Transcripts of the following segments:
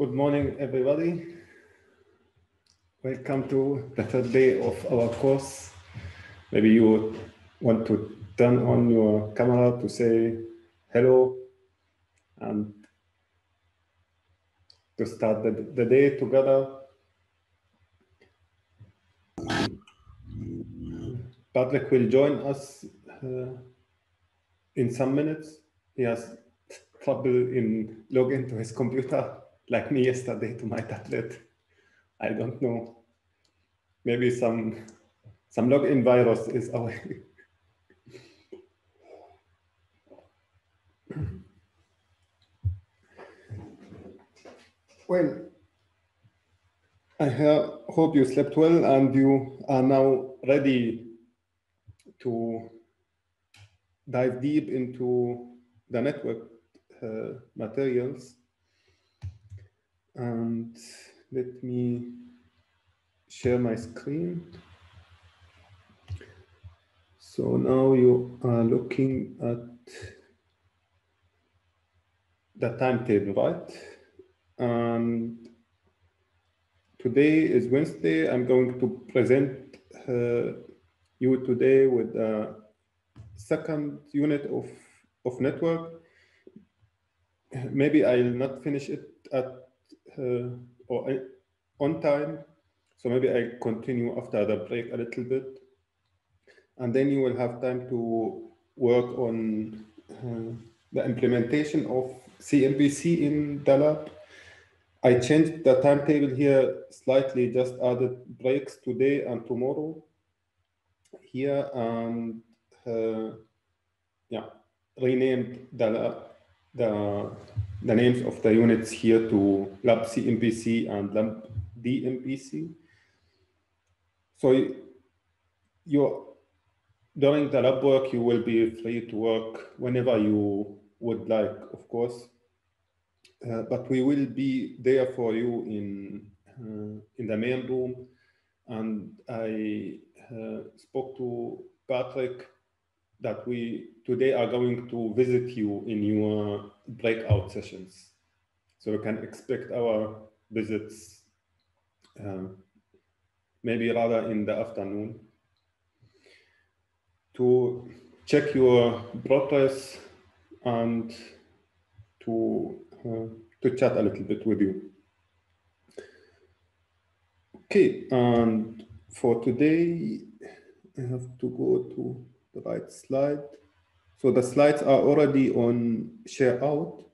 Good morning, everybody. Welcome to the third day of our course. Maybe you want to turn on your camera to say hello and to start the, the day together. Patrick will join us uh, in some minutes. He has trouble in logging to his computer, like me yesterday to my tablet. I don't know. Maybe some some login virus is away. well, I hope you slept well and you are now ready to dive deep into the network uh, materials. And let me share my screen. So now you are looking at the timetable, right? And today is Wednesday. I'm going to present uh, you today with the second unit of, of network. Maybe I'll not finish it at or on time. So maybe I continue after the break a little bit. And then you will have time to work on uh, the implementation of CMPC in the lab. I changed the timetable here slightly, just added breaks today and tomorrow here and uh, yeah, renamed the, the, the names of the units here to lab CMPC and lab DMPC. So you during the lab work, you will be free to work whenever you would like, of course. Uh, but we will be there for you in uh, in the main room, and I uh, spoke to Patrick that we today are going to visit you in your breakout sessions. So you can expect our visits uh, maybe rather in the afternoon to check your progress and to uh, to chat a little bit with you. Okay, and for today, I have to go to the right slide. So the slides are already on share out.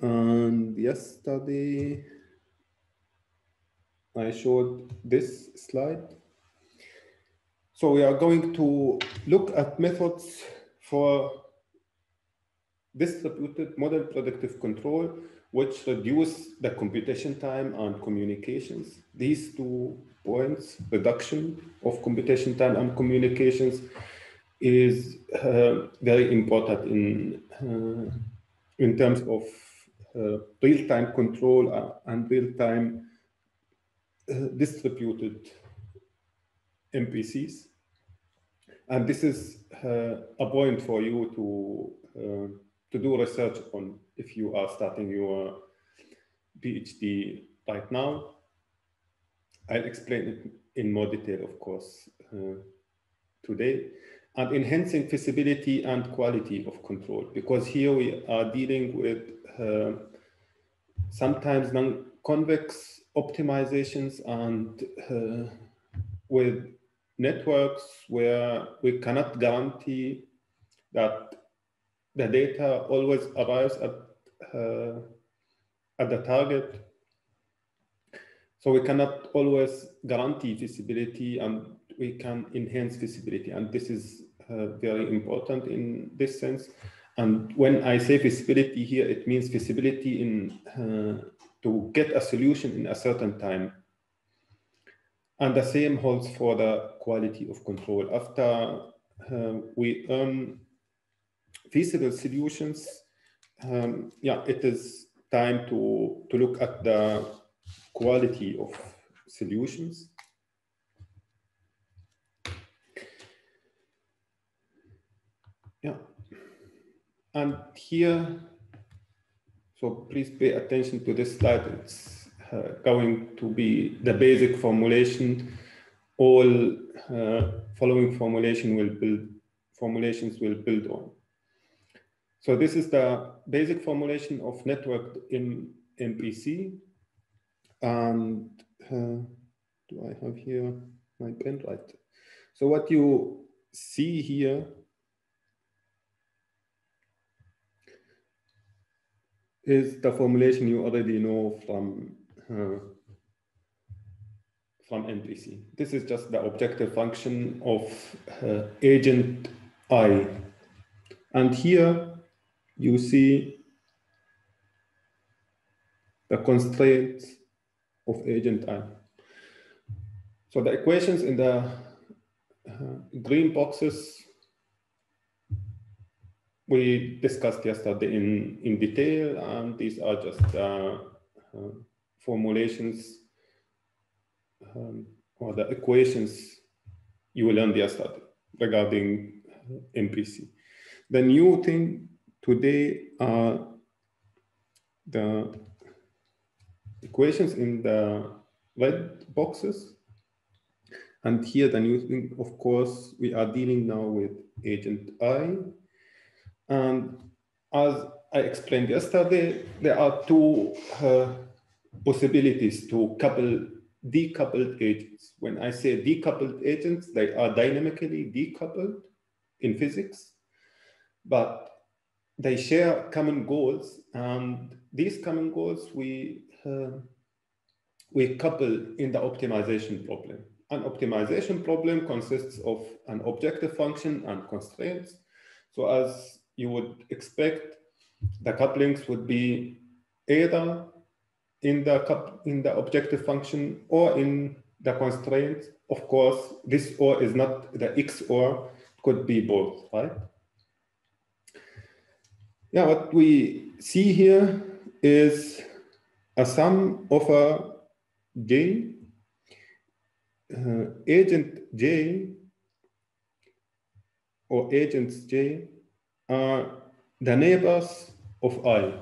And yesterday, I showed this slide. So we are going to look at methods for distributed model predictive control, which reduce the computation time and communications. These two points, reduction of computation time and communications, is uh, very important in, uh, in terms of uh, real-time control uh, and real-time uh, distributed MPCs. And this is uh, a point for you to to do research on if you are starting your PhD right now. I'll explain it in more detail, of course, uh, today. And enhancing feasibility and quality of control, because here we are dealing with uh, sometimes non-convex optimizations and uh, with networks where we cannot guarantee that the data always arrives at, uh, at the target. So we cannot always guarantee feasibility and we can enhance feasibility. And this is uh, very important in this sense. And when I say feasibility here, it means feasibility in uh, to get a solution in a certain time. And the same holds for the quality of control. After uh, we earn feasible solutions, um, yeah, it is time to, to look at the quality of solutions. Yeah. And here So please pay attention to this slide. It's uh, going to be the basic formulation. All uh, following formulation will build formulations will build on. So this is the basic formulation of networked in MPC. And uh, do I have here my pen right? So what you see here is the formulation you already know from uh, from MPC. This is just the objective function of uh, agent I. And here you see the constraints of agent I. So the equations in the uh, green boxes we discussed yesterday in, in detail, and these are just uh, uh, formulations um, or the equations you learned yesterday regarding MPC. The new thing today are the equations in the red boxes. And here the new thing, of course, we are dealing now with agent I, and as I explained yesterday, there are two uh, possibilities to couple decoupled agents. When I say decoupled agents, they are dynamically decoupled in physics, but they share common goals. And these common goals we, uh, we couple in the optimization problem. An optimization problem consists of an objective function and constraints. So as you would expect the couplings would be either in the in the objective function or in the constraint. Of course, this or is not the XOR could be both, right? Yeah, what we see here is a sum of a j uh, agent j or agents j are the neighbors of I.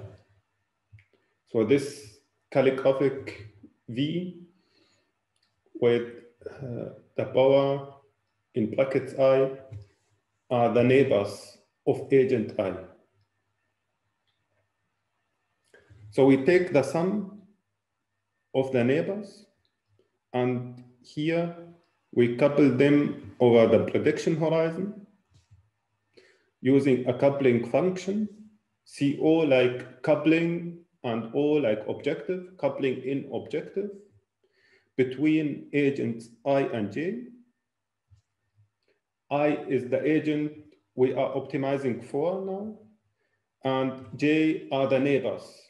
So this calligraphic V with uh, the power in brackets I are the neighbors of agent I. So we take the sum of the neighbors and here we couple them over the prediction horizon using a coupling function, CO like coupling and O like objective, coupling in objective between agents I and J. I is the agent we are optimizing for now, and J are the neighbors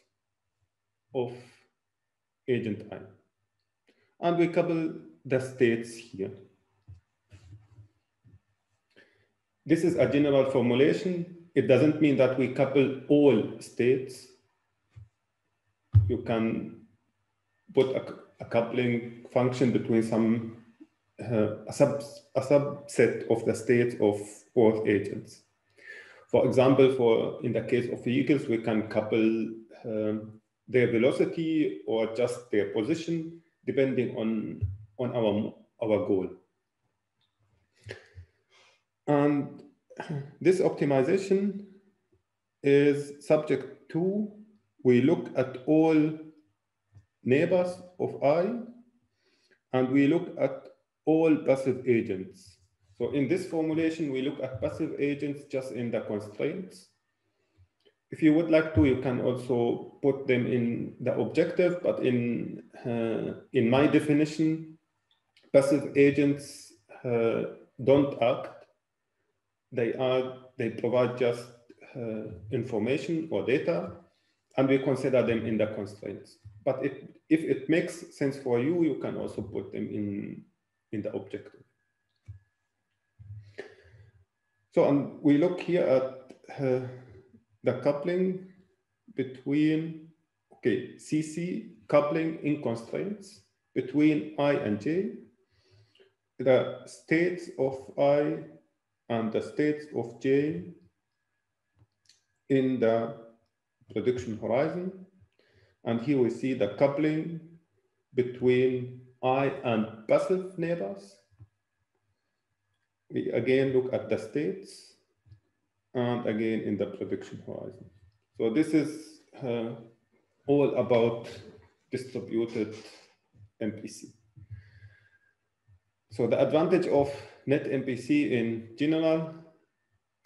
of agent I. And we couple the states here. This is a general formulation. It doesn't mean that we couple all states. You can put a, a coupling function between some uh, a, sub, a subset of the states of both agents. For example, for in the case of vehicles, we can couple um, their velocity or just their position, depending on, on our, our goal. And this optimization is subject to, we look at all neighbors of I, and we look at all passive agents. So in this formulation, we look at passive agents just in the constraints. If you would like to, you can also put them in the objective, but in, uh, in my definition, passive agents uh, don't act they are they provide just uh, information or data, and we consider them in the constraints. But if, if it makes sense for you, you can also put them in, in the objective. So and we look here at uh, the coupling between, okay, CC coupling in constraints between I and J, the states of I and the states of J in the prediction horizon. And here we see the coupling between I and passive neighbors. We again look at the states and again in the prediction horizon. So this is uh, all about distributed MPC. So the advantage of net MPC in general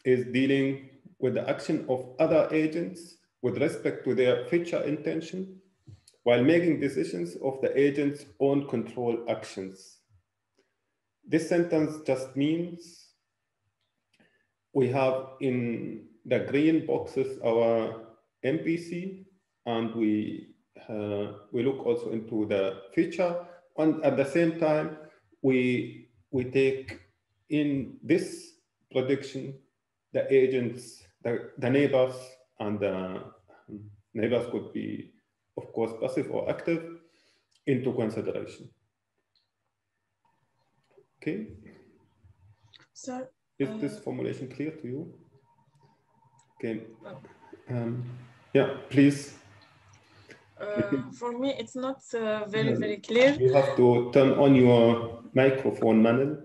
is dealing with the action of other agents with respect to their feature intention while making decisions of the agent's own control actions. This sentence just means we have in the green boxes our MPC and we, uh, we look also into the feature and at the same time we, we take in this prediction the agents, the, the neighbors, and the neighbors could be, of course, passive or active into consideration. Okay. So, is this uh, formulation clear to you? Okay. Um, yeah, please. Uh, for me, it's not uh, very, very clear. You have to turn on your microphone, Manel.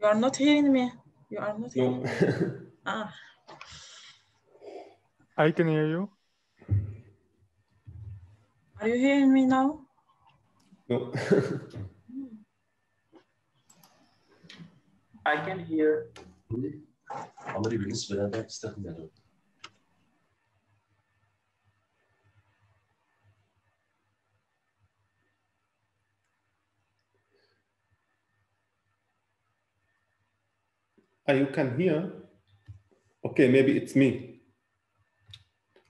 You are not hearing me. You are not no. ah. I can hear you. Are you hearing me now? No. I can hear. Ama bilgisi beraber istedim Ah, you can hear? Okay, maybe it's me.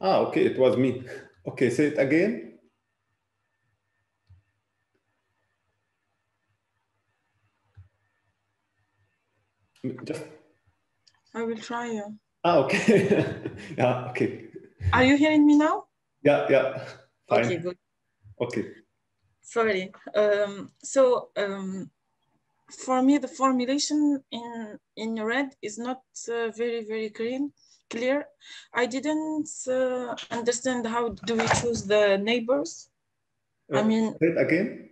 Ah, okay, it was me. Okay, say it again. Just. I will try you. Ah, okay. yeah, okay. Are you hearing me now? Yeah, yeah. Fine. Okay, good. Okay. Sorry. Um, so um, for me, the formulation in in red is not uh, very very clean clear. I didn't uh, understand how do we choose the neighbors. Uh, I mean, say it again.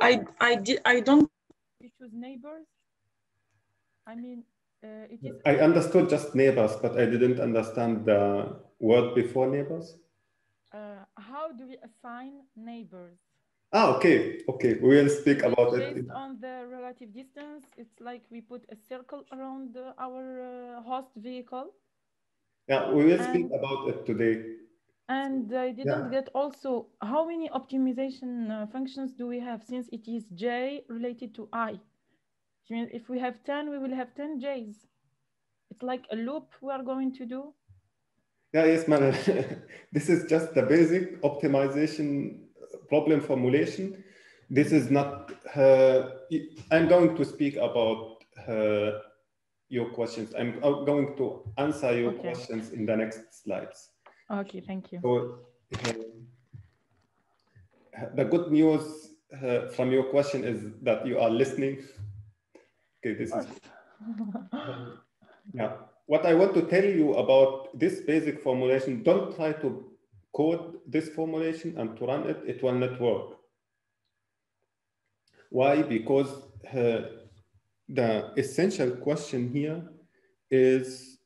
I I did I don't we choose neighbors. I mean, uh, it is. I understood just neighbors, but I didn't understand the word before neighbors. Uh, how do we assign neighbors? Ah, okay, okay. We will speak about Based it. Based on the relative distance, it's like we put a circle around uh, our uh, host vehicle. Yeah, we will and, speak about it today. And I didn't yeah. get also how many optimization uh, functions do we have since it is J related to I. If we have 10, we will have 10 J's. It's like a loop we are going to do. Yeah, yes, man. this is just the basic optimization problem formulation. This is not, uh, I'm going to speak about uh, your questions. I'm going to answer your okay. questions in the next slides. Okay, thank you. So, uh, the good news uh, from your question is that you are listening. Okay, this is, yeah. What I want to tell you about this basic formulation, don't try to code this formulation and to run it, it will not work. Why? Because uh, the essential question here is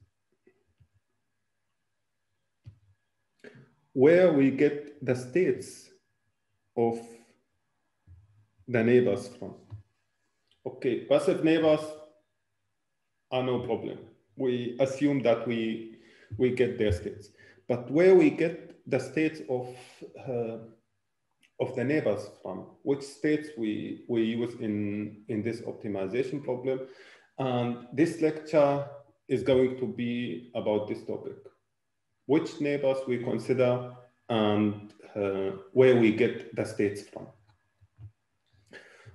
where we get the states of the neighbors from. Okay, passive neighbors are no problem. We assume that we, we get their states. But where we get the states of uh, of the neighbors from which states we we use in in this optimization problem and this lecture is going to be about this topic which neighbors we consider and uh, where we get the states from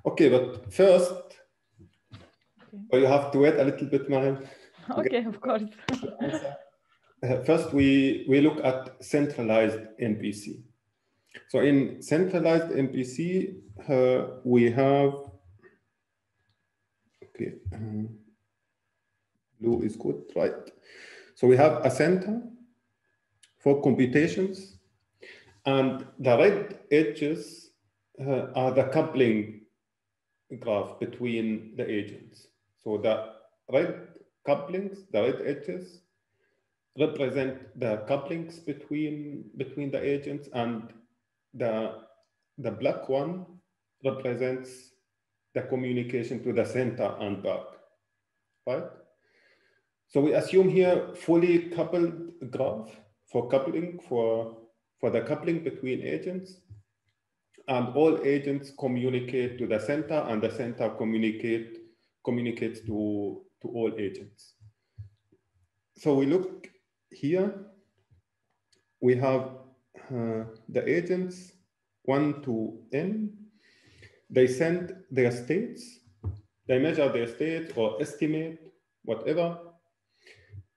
okay but first okay. You have to wait a little bit Mariam. okay of course uh, first we, we look at centralized MPC. So in centralized MPC, uh, we have, okay, um, blue is good, right? So we have a center for computations. And the red edges uh, are the coupling graph between the agents. So the red couplings, the red edges, represent the couplings between between the agents, and the the black one represents the communication to the center and back, right? So we assume here fully coupled graph for coupling for for the coupling between agents and all agents communicate to the center and the center communicate communicates to, to all agents. So we look here, we have uh, the agents one to n. They send their states, they measure their state or estimate whatever.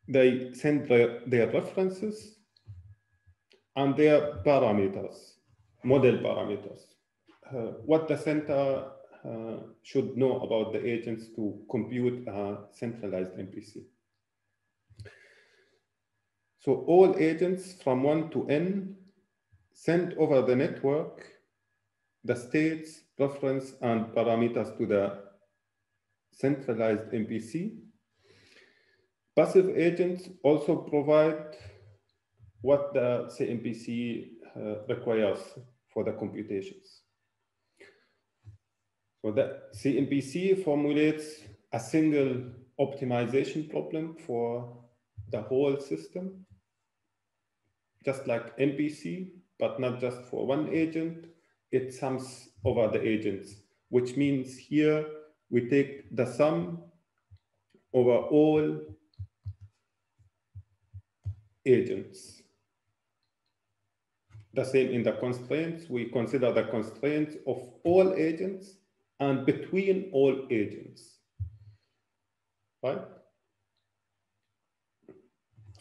They send their, their references and their parameters model parameters. Uh, what the center uh, should know about the agents to compute a centralized MPC. So all agents from one to n send over the network the states, reference, and parameters to the centralized MPC. Passive agents also provide what the CMPC uh, requires for the computations. So the CMPC formulates a single optimization problem for the whole system, just like MPC, but not just for one agent. It sums over the agents, which means here we take the sum over all agents the same in the constraints. We consider the constraints of all agents and between all agents, right?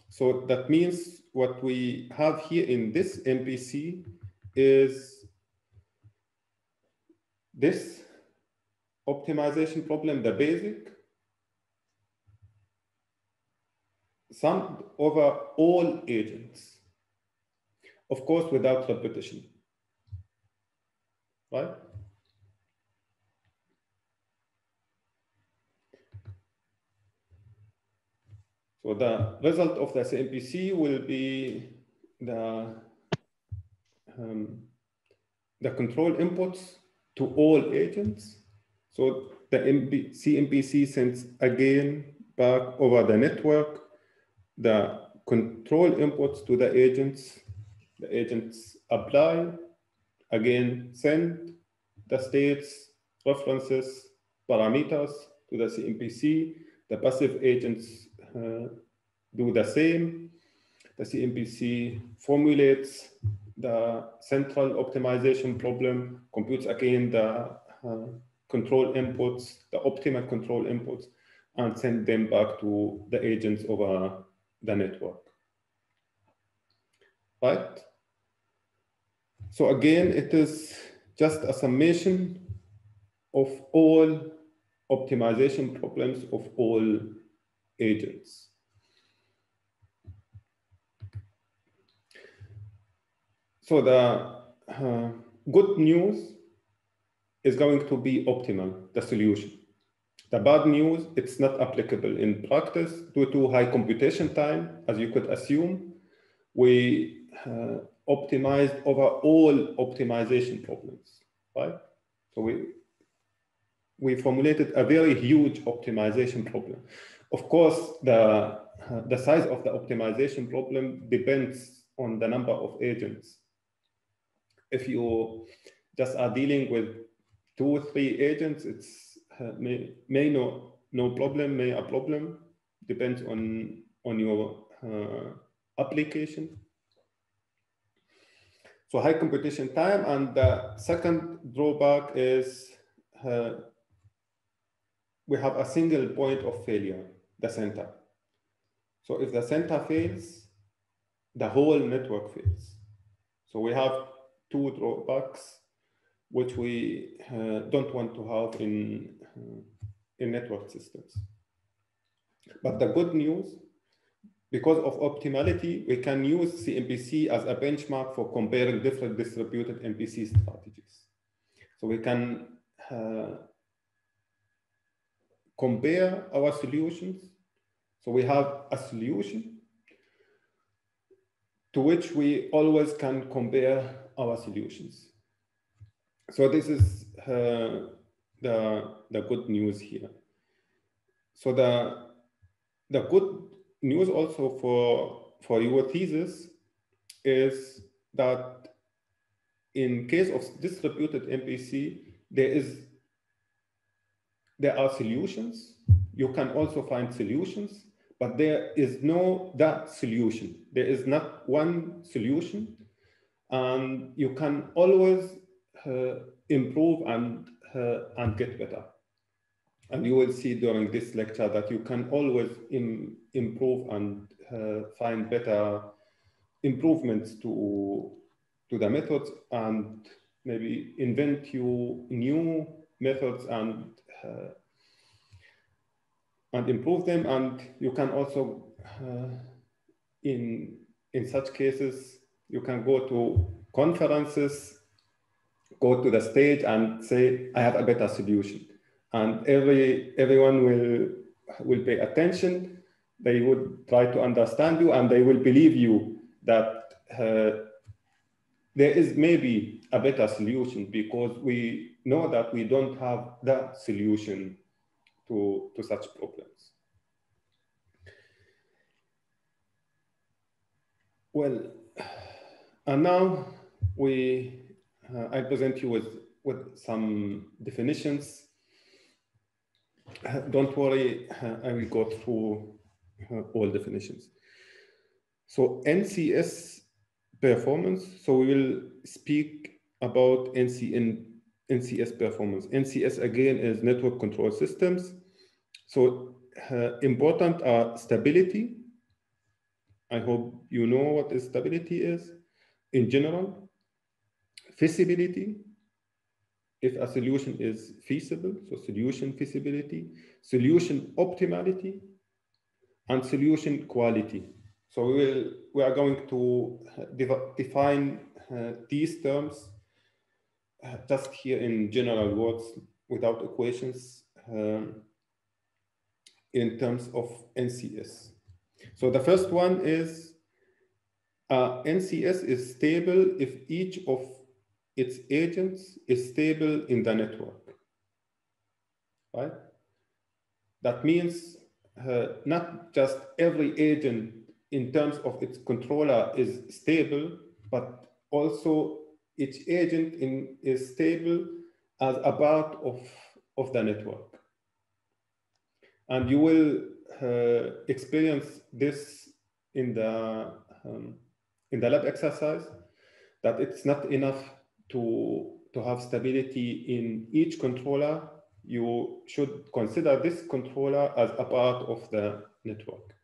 So that means what we have here in this MPC is this optimization problem, the basic, summed over all agents of course, without repetition, right? So the result of the CMPC will be the, um, the control inputs to all agents. So the MP CMPC sends again back over the network the control inputs to the agents the agents apply, again, send the states, references, parameters to the CMPC. The passive agents do the same. The CMPC formulates the central optimization problem, computes again the uh, control inputs, the optimal control inputs, and send them back to the agents over the network right? So again, it is just a summation of all optimization problems of all agents. So the uh, good news is going to be optimal, the solution. The bad news, it's not applicable in practice due to high computation time, as you could assume. We uh, optimized over all optimization problems, right? So we, we formulated a very huge optimization problem. Of course, the, the size of the optimization problem depends on the number of agents. If you just are dealing with two or three agents, it's uh, may, may no, no problem, may a problem, depends on, on your uh, application. So high computation time. And the second drawback is uh, we have a single point of failure, the center. So if the center fails, the whole network fails. So we have two drawbacks, which we uh, don't want to have in, uh, in network systems. But the good news, because of optimality, we can use CMPC as a benchmark for comparing different distributed MPC strategies. So we can uh, compare our solutions. So we have a solution to which we always can compare our solutions. So this is uh, the, the good news here. So the, the good news also for, for your thesis is that in case of distributed MPC, there is there are solutions. You can also find solutions, but there is no that solution. There is not one solution, and you can always uh, improve and uh, and get better. And you will see during this lecture that you can always Im improve and uh, find better improvements to to the methods and maybe invent you new methods and and improve them. And you can also, uh, in in such cases, you can go to conferences, go to the stage, and say, "I have a better solution," and every everyone will will pay attention. They would try to understand you, and they will believe you that uh, there is maybe a better solution because we know that we don't have the solution to, to such problems. Well, and now we, uh, I present you with, with some definitions. Uh, don't worry, uh, I will go through uh, all definitions. So NCS performance. So we will speak about NCN, NCS performance. NCS again is network control systems. So uh, important are stability. I hope you know what stability is in general. Feasibility, if a solution is feasible, so solution feasibility, solution optimality, and solution quality. So we will we are going to define uh, these terms uh, just here in general words without equations um, in terms of NCS. So the first one is uh, NCS is stable if each of its agents is stable in the network, right? That means uh, not just every agent in terms of its controller is stable, but also each agent in, is stable as a part of, of the network. And you will uh, experience this in the, um, in the lab exercise, that it's not enough to, to have stability in each controller. You should consider this controller as a part of the network.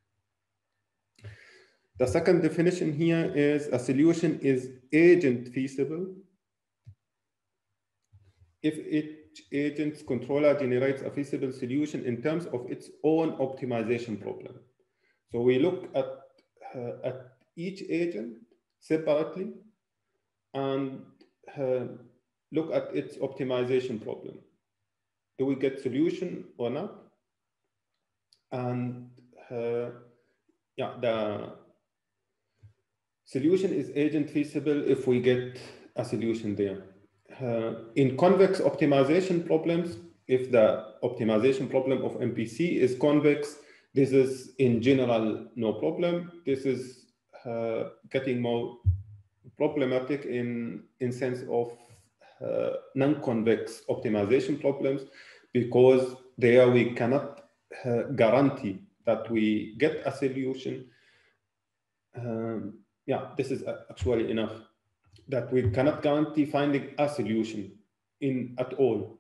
The second definition here is a solution is agent feasible if each agent's controller generates a feasible solution in terms of its own optimization problem. So we look at, uh, at each agent separately and uh, look at its optimization problem. Do we get solution or not? And uh, yeah, the Solution is agent feasible if we get a solution there. Uh, in convex optimization problems, if the optimization problem of MPC is convex, this is in general no problem. This is uh, getting more problematic in, in sense of uh, non-convex optimization problems because there we cannot uh, guarantee that we get a solution um, yeah, this is actually enough that we cannot guarantee finding a solution in at all.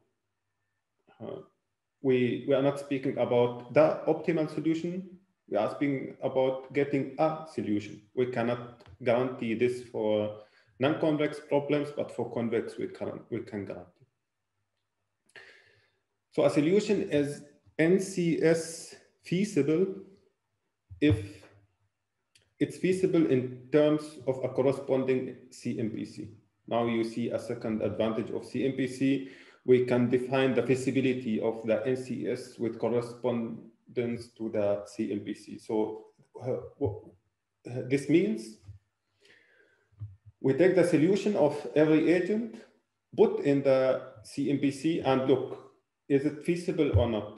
Uh, we, we are not speaking about the optimal solution. We are speaking about getting a solution. We cannot guarantee this for non-convex problems, but for convex we can, we can guarantee. So a solution is NCS feasible if it's feasible in terms of a corresponding CMPC. Now you see a second advantage of CMPC. We can define the feasibility of the NCS with correspondence to the CMPC. So uh, uh, this means we take the solution of every agent, put in the CMPC and look, is it feasible or not?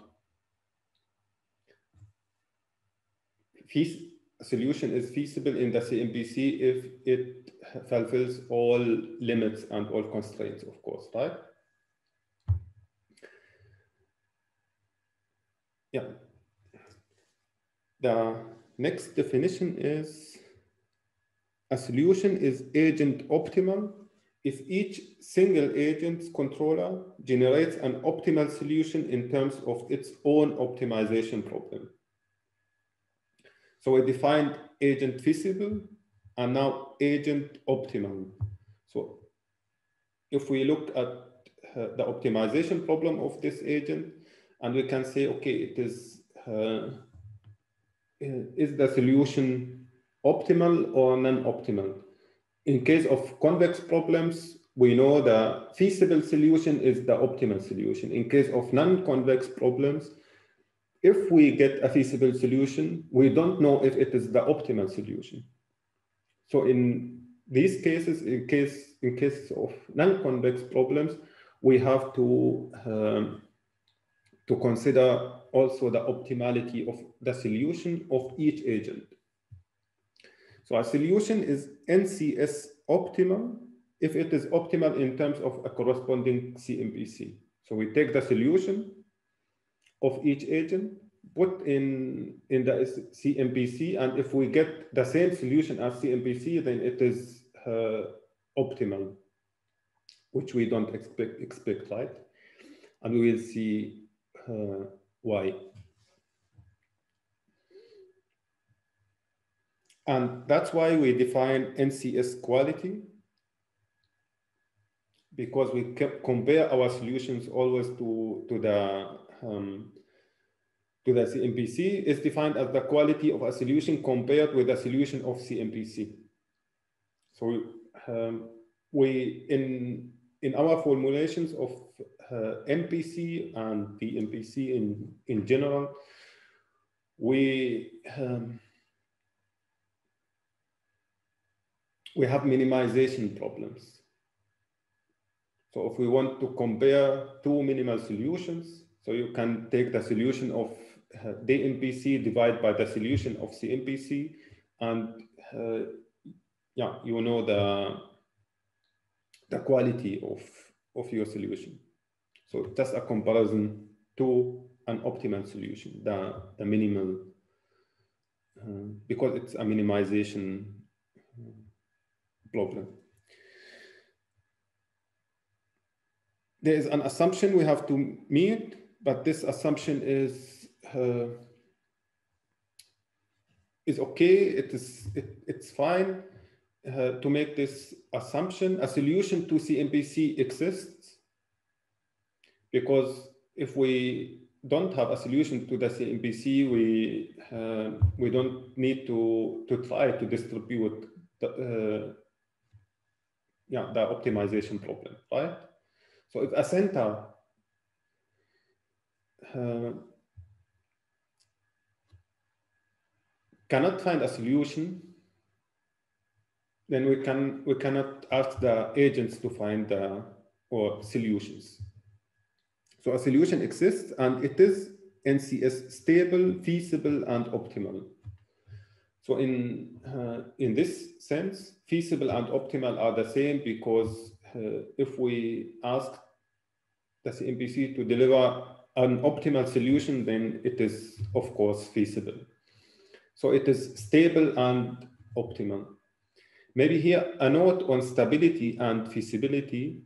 Feas solution is feasible in the CMPC if it fulfills all limits and all constraints, of course, right? Yeah. The next definition is a solution is agent optimal if each single agent's controller generates an optimal solution in terms of its own optimization problem. So we defined agent feasible and now agent optimal. So if we look at uh, the optimization problem of this agent, and we can say, okay, it is, uh, is the solution optimal or non-optimal? In case of convex problems, we know the feasible solution is the optimal solution. In case of non-convex problems, if we get a feasible solution, we don't know if it is the optimal solution. So in these cases, in case in cases of non-convex problems, we have to um, to consider also the optimality of the solution of each agent. So a solution is NCS optimal if it is optimal in terms of a corresponding CMPC. So we take the solution of each agent, put in, in the CMPC, and if we get the same solution as CMPC, then it is uh, optimal, which we don't expect, expect, right? And we will see uh, why. And that's why we define NCS quality because we compare our solutions always to, to the um, to the CMPC is defined as the quality of a solution compared with the solution of CMPC. So um, we in in our formulations of uh, MPC and the MPC in in general, we um, we have minimization problems. So if we want to compare two minimal solutions, so you can take the solution of uh, DMPC divided by the solution of CMPC, and uh, yeah, you know the the quality of of your solution. So just a comparison to an optimal solution, the the minimal, uh, because it's a minimization problem. There is an assumption we have to meet, but this assumption is uh, is okay. It is it, it's fine uh, to make this assumption. A solution to CMPC exists because if we don't have a solution to the CMPC, we uh, we don't need to to try to distribute the, uh, yeah, the optimization problem, right? So if a center uh, cannot find a solution, then we can we cannot ask the agents to find the or solutions. So a solution exists and it is NCS stable, feasible, and optimal. So in, uh, in this sense, feasible and optimal are the same because uh, if we ask the CMPC to deliver an optimal solution, then it is, of course, feasible. So it is stable and optimal. Maybe here a note on stability and feasibility.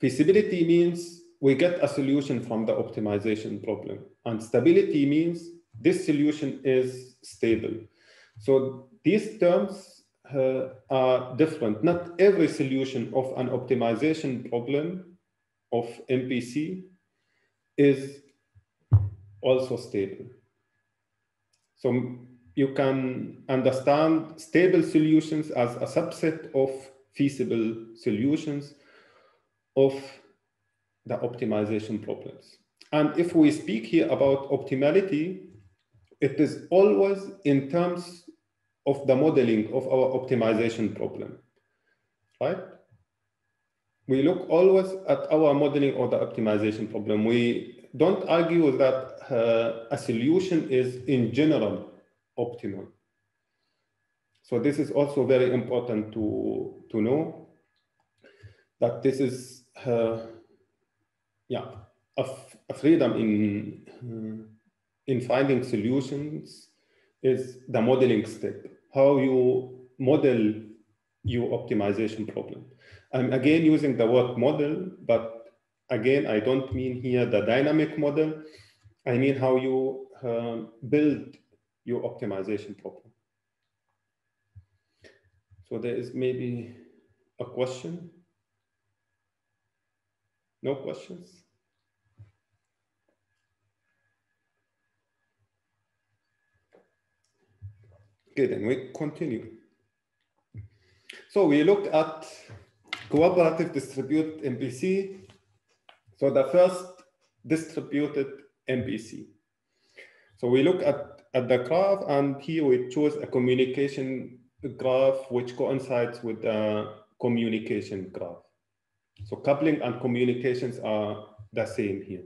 Feasibility means we get a solution from the optimization problem. And stability means this solution is stable. So these terms uh, are different. Not every solution of an optimization problem of MPC is also stable. So you can understand stable solutions as a subset of feasible solutions of the optimization problems. And if we speak here about optimality, it is always in terms of the modeling of our optimization problem, right? We look always at our modeling or the optimization problem. We don't argue that uh, a solution is in general optimal. So this is also very important to, to know that this is, uh, yeah, a, a freedom in, uh, in finding solutions is the modeling step, how you model your optimization problem. I'm again using the word model, but again, I don't mean here the dynamic model. I mean how you uh, build your optimization problem. So there is maybe a question. No questions? Okay, then we continue. So we looked at cooperative distributed MPC. So the first distributed MPC. So we look at, at the graph and here we choose a communication graph which coincides with the communication graph. So coupling and communications are the same here.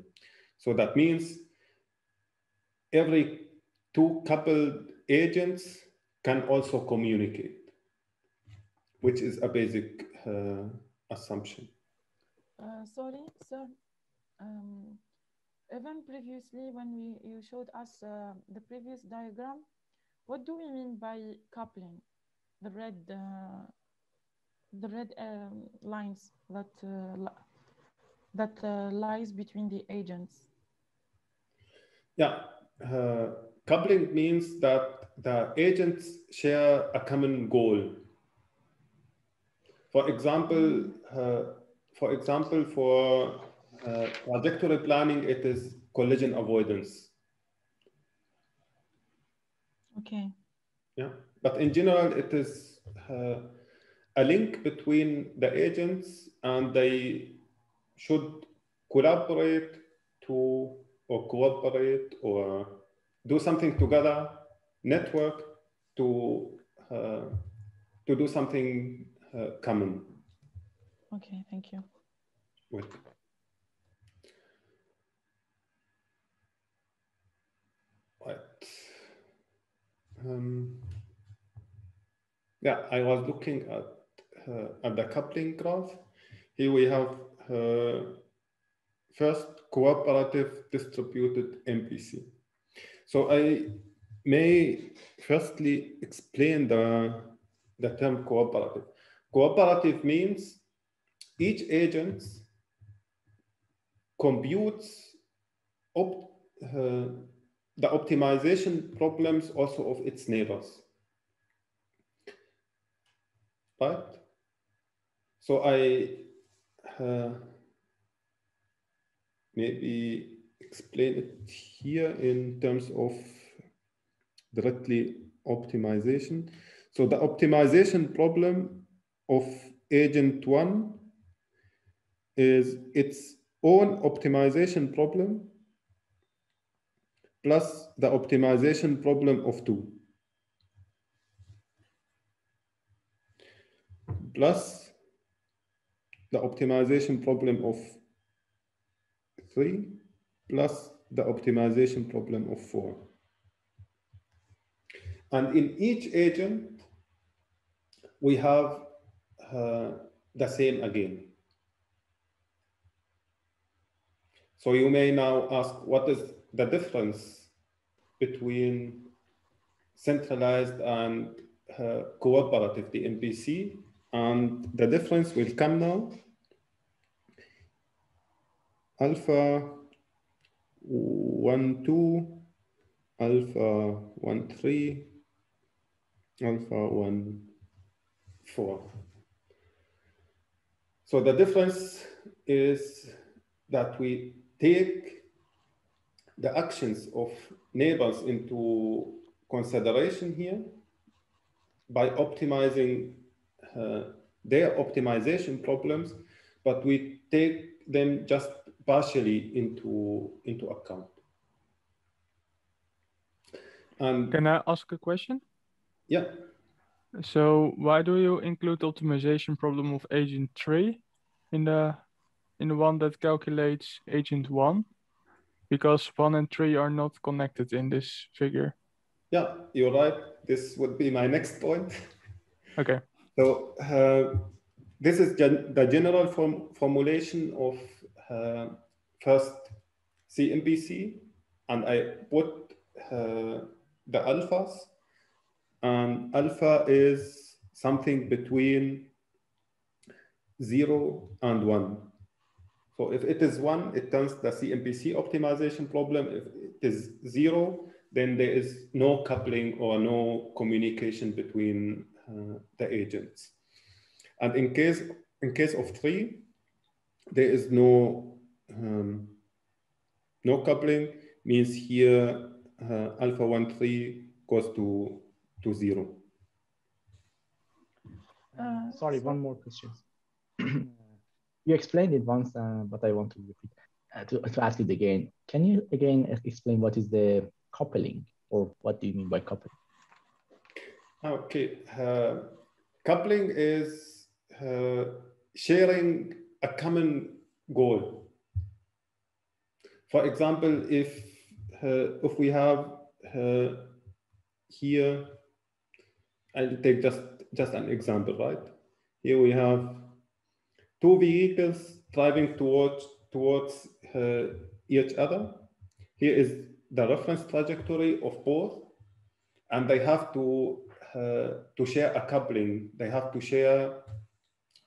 So that means every two coupled agents can also communicate, which is a basic uh, assumption. Uh, sorry, sir. Um, even previously, when we you showed us uh, the previous diagram, what do we mean by coupling? The red, uh, the red um, lines that uh, that uh, lies between the agents. Yeah, coupling means that the agents share a common goal for example, uh, for example, for uh, trajectory planning, it is collision avoidance. Okay. Yeah, but in general, it is uh, a link between the agents and they should collaborate to or cooperate or do something together, network to uh, to do something uh, common. Okay, thank you. Welcome. Right. Um, yeah, I was looking at uh, at the coupling graph. Here we have uh, first cooperative distributed MPC. So I may firstly explain the, the term cooperative. Cooperative means each agent computes op uh, the optimization problems also of its neighbors. Right? So I uh, maybe explain it here in terms of directly optimization. So the optimization problem of agent one is its own optimization problem plus the optimization problem of two plus the optimization problem of three plus the optimization problem of four. And in each agent, we have uh, the same again. So you may now ask, what is the difference between centralized and uh, cooperative, DMPC? And the difference will come now. Alpha 1, 2, alpha 1, 3, alpha 1, 4. So the difference is that we take the actions of neighbors into consideration here by optimizing uh, their optimization problems, but we take them just partially into, into account. And Can I ask a question? yeah, So why do you include the optimization problem of agent three in the in the one that calculates agent one? Because one and three are not connected in this figure. yeah, you're right. This would be my next point. Okay. So uh, this is gen the general form formulation of uh, first CMPC, and I put uh, the alphas, and alpha is something between zero and one. So if it is one, it turns the CMPC optimization problem. If it is zero, then there is no coupling or no communication between uh, the agents. And in case in case of three, there is no um, no coupling. Means here uh, alpha one three goes to to zero. Uh, Sorry, so- one more question. you explained it once, uh, but I want to repeat uh, to, to ask it again. Can you again explain what is the coupling, or what do you mean by coupling? Okay, uh, coupling is uh, sharing a common goal. For example, if uh, if we have uh, here, I'll take just just an example, right? Here we have two vehicles driving towards towards uh, each other. Here is the reference trajectory of both, and they have to uh, to share a coupling. They have to share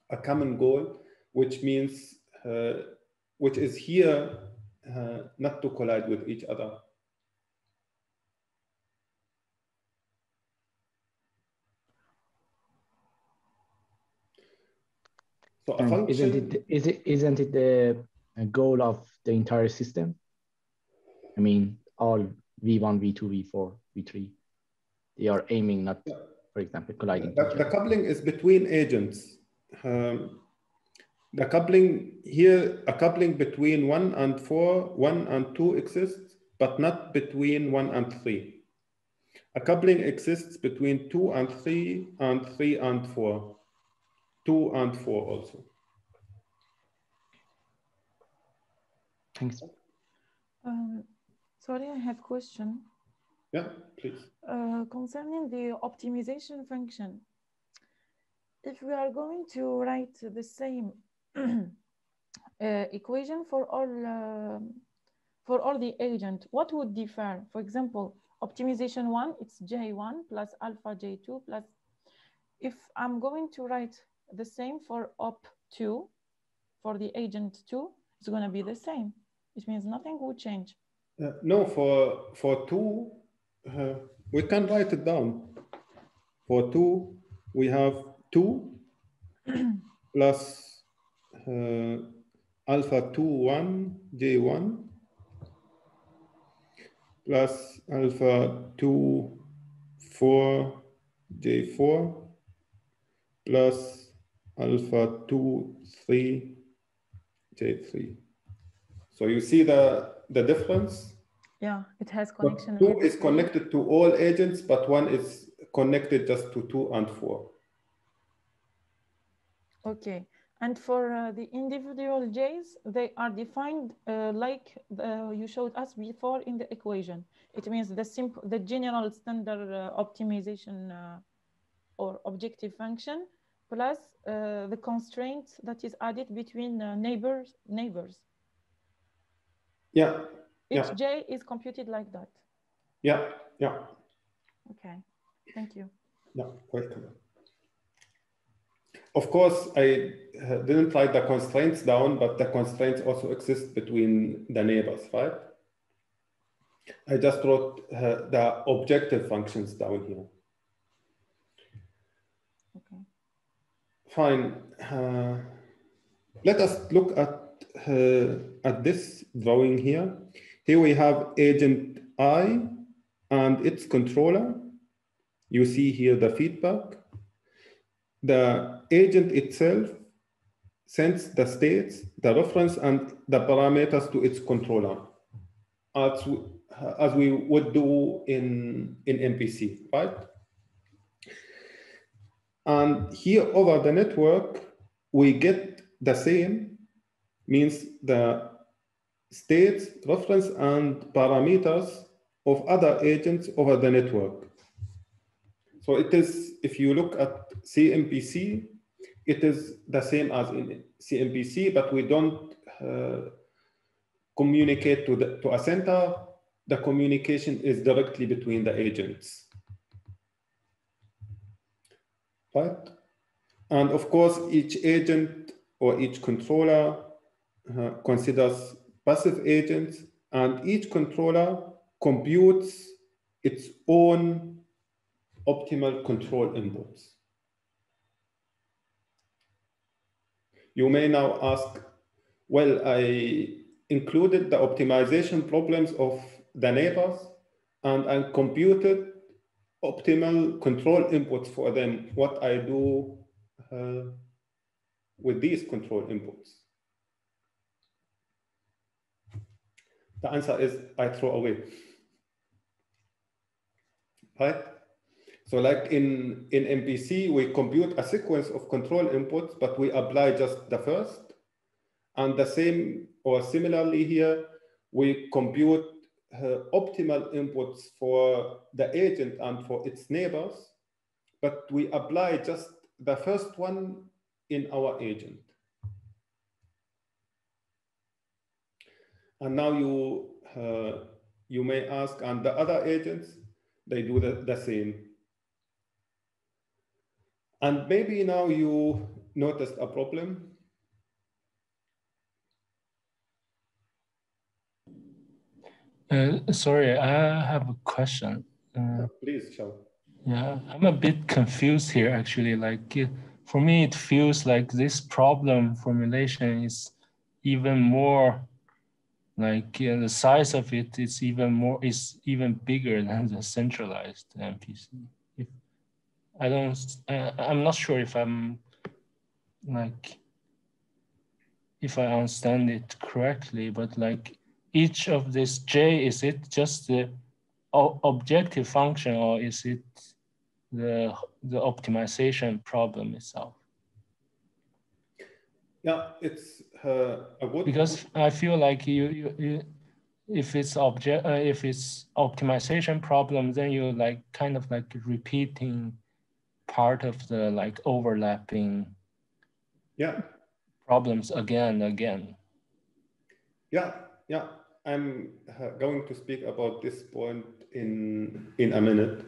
a common goal, which means uh, which is here uh, not to collide with each other. So a function, isn't it is it isn't it the goal of the entire system? I mean, all V1, V2, V4, V3, they are aiming not, for example, colliding. the, the coupling is between agents. Um, the coupling here, a coupling between one and four, one and two exists, but not between one and three. A coupling exists between two and three, and three and four, two and four also. Thanks. Um, sorry, I have a question. Yeah, please. Uh, concerning the optimization function, if we are going to write the same uh, equation for all uh, for all the agent, what would differ? For example, optimization one, it's J1 plus alpha J2 plus. If I'm going to write the same for op2, for the agent two, it's going to be the same. It means nothing will change. Uh, no, for for two, uh, we can write it down. For two, we have two plus uh, alpha two one j one plus alpha two four j four plus alpha two three j three. So you see the the difference. Yeah, it has But two is connected to all agents, but one is connected just to two and four. Okay, and for uh, the individual J's, they are defined uh, like the, you showed us before in the equation. It means the simple, the general standard uh, optimization uh, or objective function plus uh, the constraint that is added between uh, neighbors. Neighbors. Yeah, Each Yeah. J is computed like that. yeah, yeah, Okay, thank you. yeah. Welcome. Of course, I uh, didn't write the constraints down, but the constraints also exist between the neighbors, right? I just wrote uh, the objective functions down here. Okay. Fine. Uh, let us look at uh, at this drawing here. Here we have agent I and its controller. You see here the feedback. The agent itself sends the states, the reference, and the parameters to its controller, as, as we would do in, in MPC, right? And here over the network, we get the same, means the states, reference, and parameters of other agents over the network. So it is, if you look at CMPC, it is the same as in CMPC, but we don't uh, communicate to, the, to a center. The communication is directly between the agents. Right? And of course, each agent or each controller uh, considers passive agents, and each controller computes its own optimal control inputs. You may now ask, well, I included the optimization problems of the neighbors and I computed optimal control inputs for them, what I do uh, with these control inputs. The answer is I throw away. Right? So like in, in MPC, we compute a sequence of control inputs, but we apply just the first. And the same or similarly here, we compute optimal inputs for the agent and for its neighbors, but we apply just the first one in our agent. And now you, uh, you may ask, and the other agents, they do the, the same. And maybe now you noticed a problem. Uh, sorry, I have a question. Uh, Please, Shao. yeah, I'm a bit confused here actually. Like for me, it feels like this problem formulation is even more like uh, the size of it is even more is even bigger than the centralized MPC. If I don't, uh, I'm not sure if I'm like if I understand it correctly, but like each of this J, is it just the objective function or is it the, the optimization problem itself? Yeah, it's uh, Because I feel like you, you, you if it's object, uh, if it's optimization problem, then you like kind of like repeating part of the like overlapping yeah problems again and again. yeah yeah i'm uh, going to speak about this point in in a minute.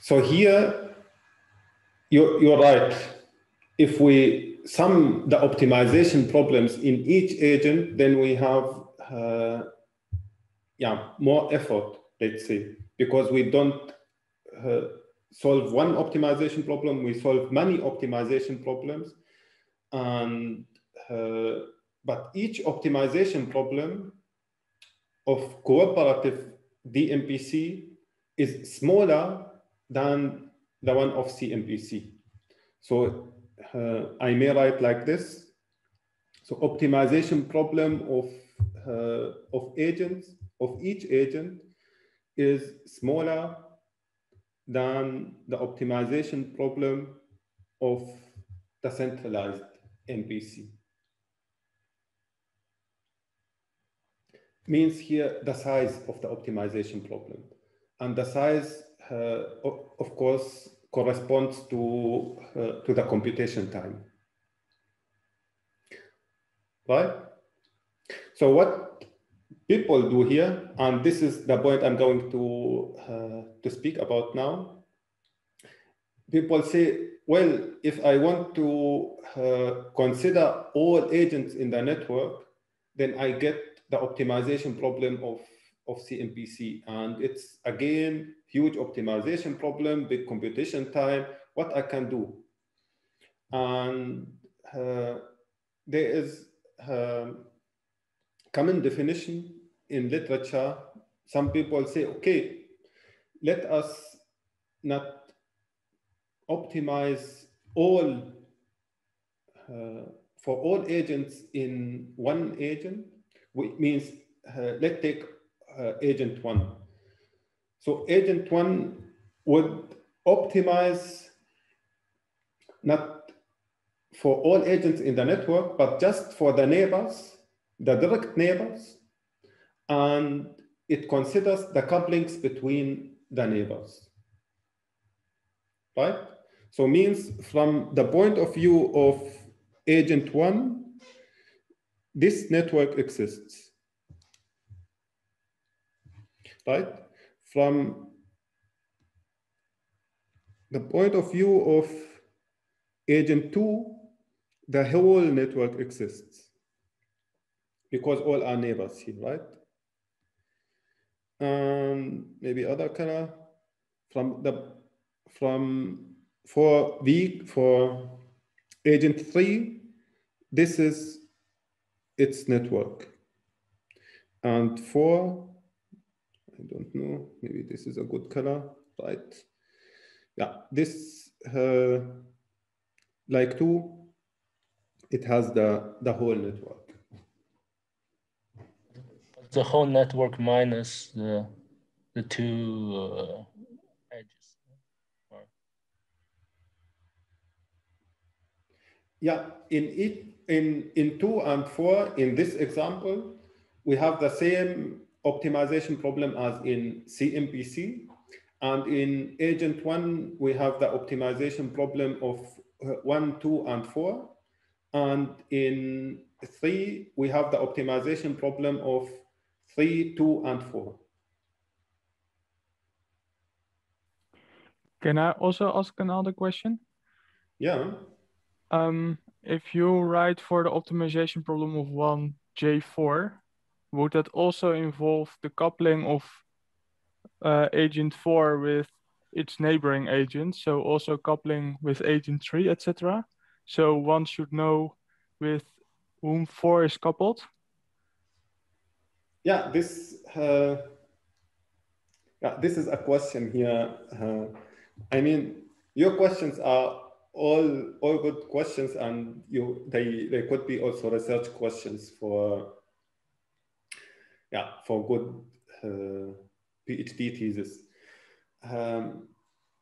So here you're, you're right. If we sum the optimization problems in each agent then we have uh, yeah more effort let's say because we don't uh, solve one optimization problem we solve many optimization problems and uh, but each optimization problem of cooperative DMPC is smaller than the one of CMPC. So uh, I may write like this. So optimization problem of, uh, of agents, of each agent is smaller than the optimization problem of the centralized MPC. Means here the size of the optimization problem. And the size, uh, of course, corresponds to, uh, to the computation time. Right? So what people do here, and this is the point I'm going to, uh, to speak about now. People say, well, if I want to uh, consider all agents in the network, then I get the optimization problem of, of CMPC. And it's again, huge optimization problem, big computation time, what I can do. And uh, there is um, common definition in literature some people say, okay, let us not optimize all uh, for all agents in one agent, which means uh, let's take uh, agent one. So agent one would optimize not for all agents in the network, but just for the neighbors, the direct neighbors, and it considers the couplings between the neighbors, right? So means from the point of view of agent one, this network exists, right? From the point of view of agent two, the whole network exists because all are neighbors here, right? Um, maybe other color from the from for V for agent three, this is its network. And for, I don't know, maybe this is a good color, right? Yeah, this uh, like two, it has the, the whole network. The whole network minus the the two uh, edges. Or- Yeah, in it in in two and four in this example, we have the same optimization problem as in CMPC, and in agent one we have the optimization problem of uh, one, two, and four, and in three we have the optimization problem of three, two, and four. Can I also ask another question? Yeah. Um, if you write for the optimization problem of one J4, would that also involve the coupling of uh, agent 4 with its neighboring agents, so also coupling with agent 3, etc. So one should know with whom 4 is coupled. Yeah, this uh, yeah, this is a question here. Uh, I mean, your questions are all all good questions, and you they they could be also research questions for yeah for good uh, PhD thesis. Um,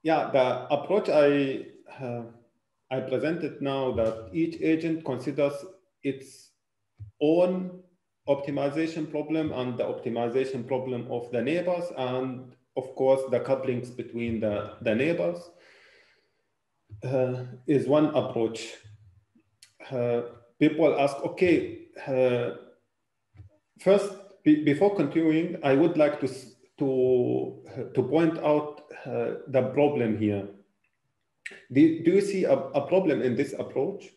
yeah, the approach I uh, I presented now that each agent considers its own optimization problem and the optimization problem of the neighbors and of course the couplings between the, the neighbors uh, is one approach. Uh, people ask, okay, first, be, before continuing, I would like to, to, to point out the problem here. Do, do you see a, a problem in this approach?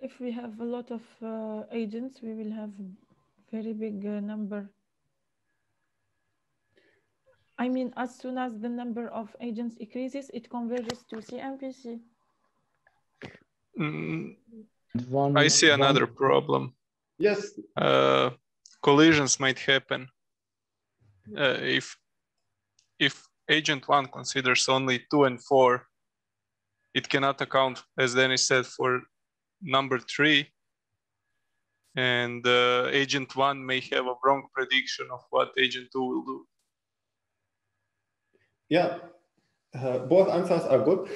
If we have a lot of uh, agents, we will have very big uh, number. I mean, as soon as the number of agents increases, it converges to CMPC. Mm, One, I see one- another problem. Yes, Uh, collisions might happen uh, if if agent one considers only two and four. It cannot account, as Dennis said, for number three. And uh, agent one may have a wrong prediction of what agent two will do. Yeah, uh, both answers are good.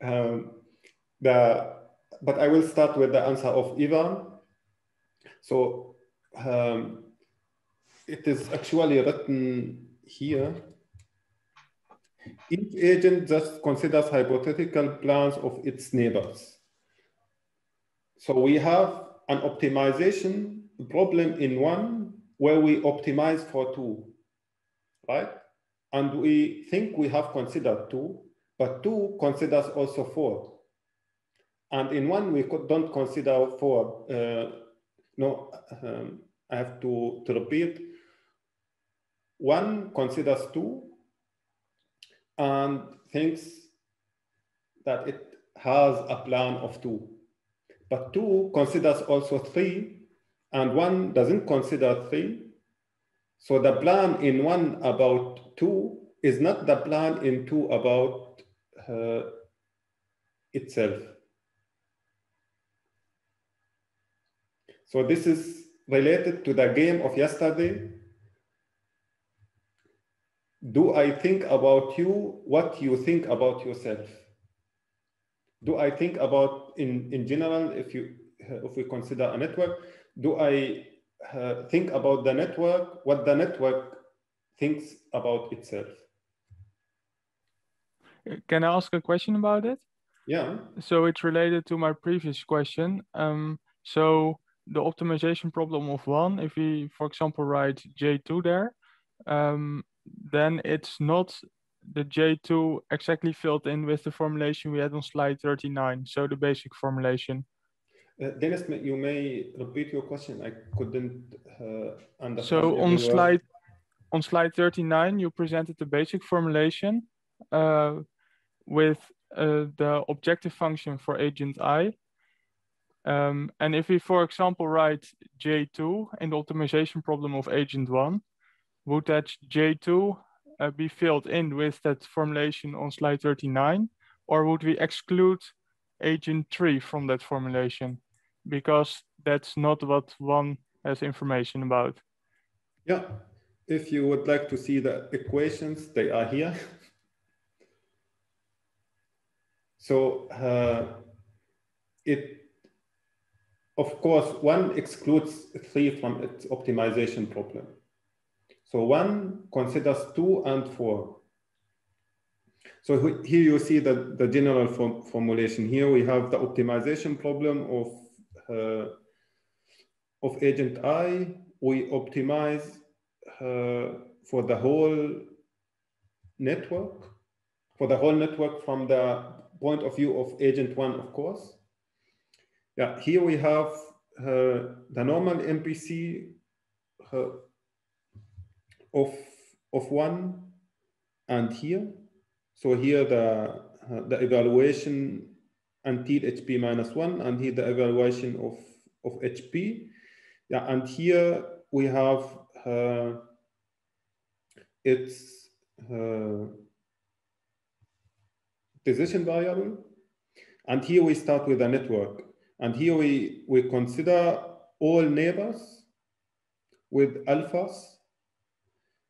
Um, the, but I will start with the answer of Ivan. So um, it is actually written here. Each agent just considers hypothetical plans of its neighbors. So we have an optimization problem in one where we optimize for two, right? And we think we have considered two, but two considers also four. And in one, we don't consider four. Uh, no, um, I have to, to repeat. One considers two and thinks that it has a plan of two, but two considers also three, and one doesn't consider three. So the plan in one about two is not the plan in two about uh, itself. So this is related to the game of yesterday. Do I think about you what you think about yourself? Do I think about in, in general, if you if we consider a network, do I uh, think about the network, what the network thinks about itself? Can I ask a question about it? Yeah. So it's related to my previous question. Um, so the optimization problem of one, if we, for example, write J2 there, um, then it's not the J2 exactly filled in with the formulation we had on slide 39. So the basic formulation. Uh, Dennis, you may repeat your question. I couldn't uh, understand. So on slide on slide 39, you presented the basic formulation uh, with uh, the objective function for agent i. Um, and if we, for example, write J2 in the optimization problem of agent one, would that J2 uh, be filled in with that formulation on slide 39? Or would we exclude agent three from that formulation? Because that's not what one has information about. Yeah, if you would like to see the equations, they are here. So uh, it, of course, one excludes three from its optimization problem. So one considers two and four. So here you see the, the general form, formulation. Here we have the optimization problem of, uh, of agent I. We optimize uh, for the whole network, for the whole network from the point of view of agent one, of course. Yeah, here we have uh, the normal MPC of, of one and here. So here the, uh, the evaluation until HP minus one and here the evaluation of, of HP. Yeah, and here we have uh, its uh, decision variable. And here we start with a network. And here we, we consider all neighbors with alphas.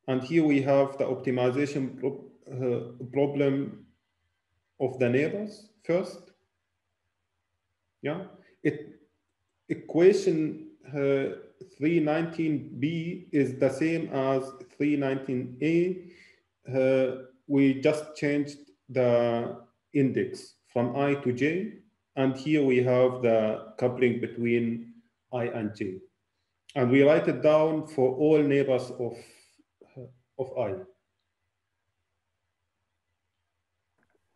And here we have the optimization pro- uh, problem of the neighbors first. Yeah, it equation uh, 319b is the same as 319a. Uh, we just changed the index from i to j, and here we have the coupling between i and j. And we write it down for all neighbors of, of i.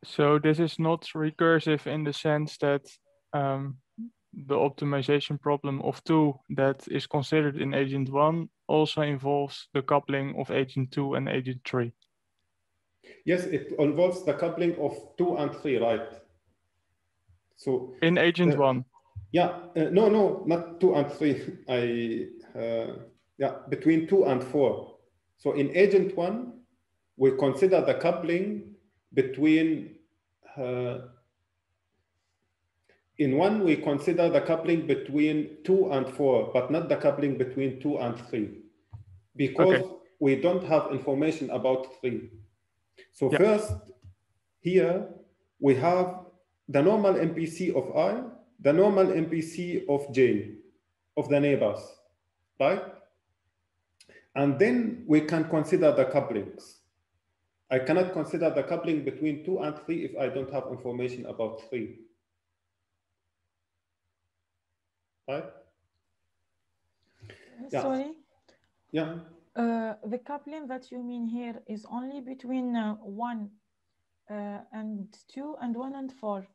So this is not recursive in the sense that um, the optimization problem of two that is considered in agent one also involves the coupling of agent two and agent three. Yes, it involves the coupling of two and three, right? So In agent Uh, one, yeah, uh, no, no, not two and three. I uh, yeah, between two and four. So in agent one, we consider the coupling between. Uh, in one, we consider the coupling between two and four, but not the coupling between two and three, because Okay. we don't have information about three. So Yeah. first, here we have the normal MPC of I, the normal MPC of J, of the neighbors, right? And then we can consider the couplings. I cannot consider the coupling between two and three if I don't have information about three. Right? Yeah. Sorry. Yeah. Uh, the coupling that you mean here is only between uh, one uh, and two and one and four.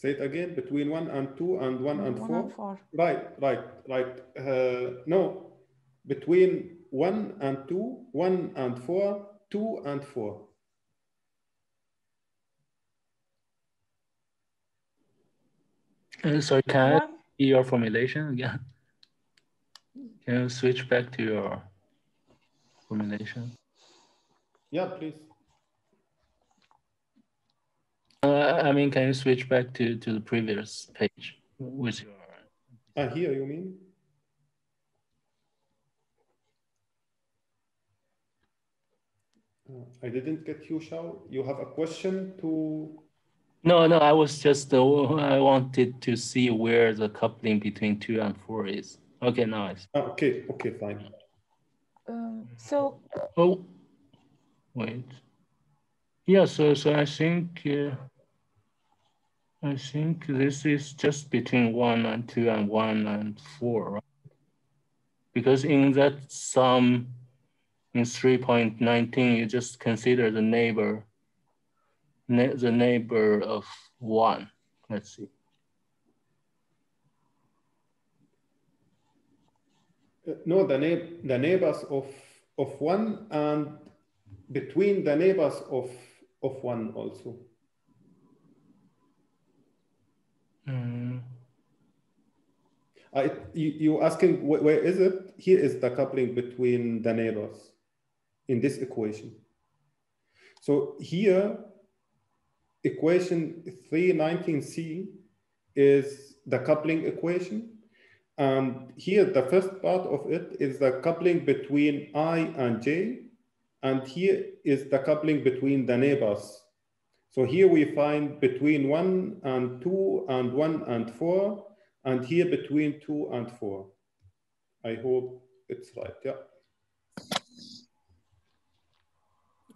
Say it again, between one and two and one and, one four. and four. Right, right, right. Uh, no, between one and two, one and four, two and four. Uh, sorry, can. I see your formulation again? Can you switch back to your formulation? Yeah, please. Uh, I mean, can you switch back to, to the previous page with your Ah, here you mean? Uh, I didn't get you, Shao. You have a question to No, no, I was just, uh, I wanted to see where the coupling between two and four is. Okay, now I see. Ah, okay, okay, fine. um, so Oh, wait. Yeah, so, so I think, uh, I think this is just between one and two and one and four, right? Because in that sum in 3.19, you just consider the neighbor, ne- the neighbor of one. Let's see. Uh, No, the neigh- the neighbors of of one and between the neighbors of of one also. Mm, Uh, you you asking wh- where is it? Here is the coupling between the neighbors in this equation. So here, equation 319c is the coupling equation. And here, the first part of it is the coupling between i and j. And here is the coupling between the neighbors. So here we find between one and two and one and four, and here between two and four. I hope it's right, yeah.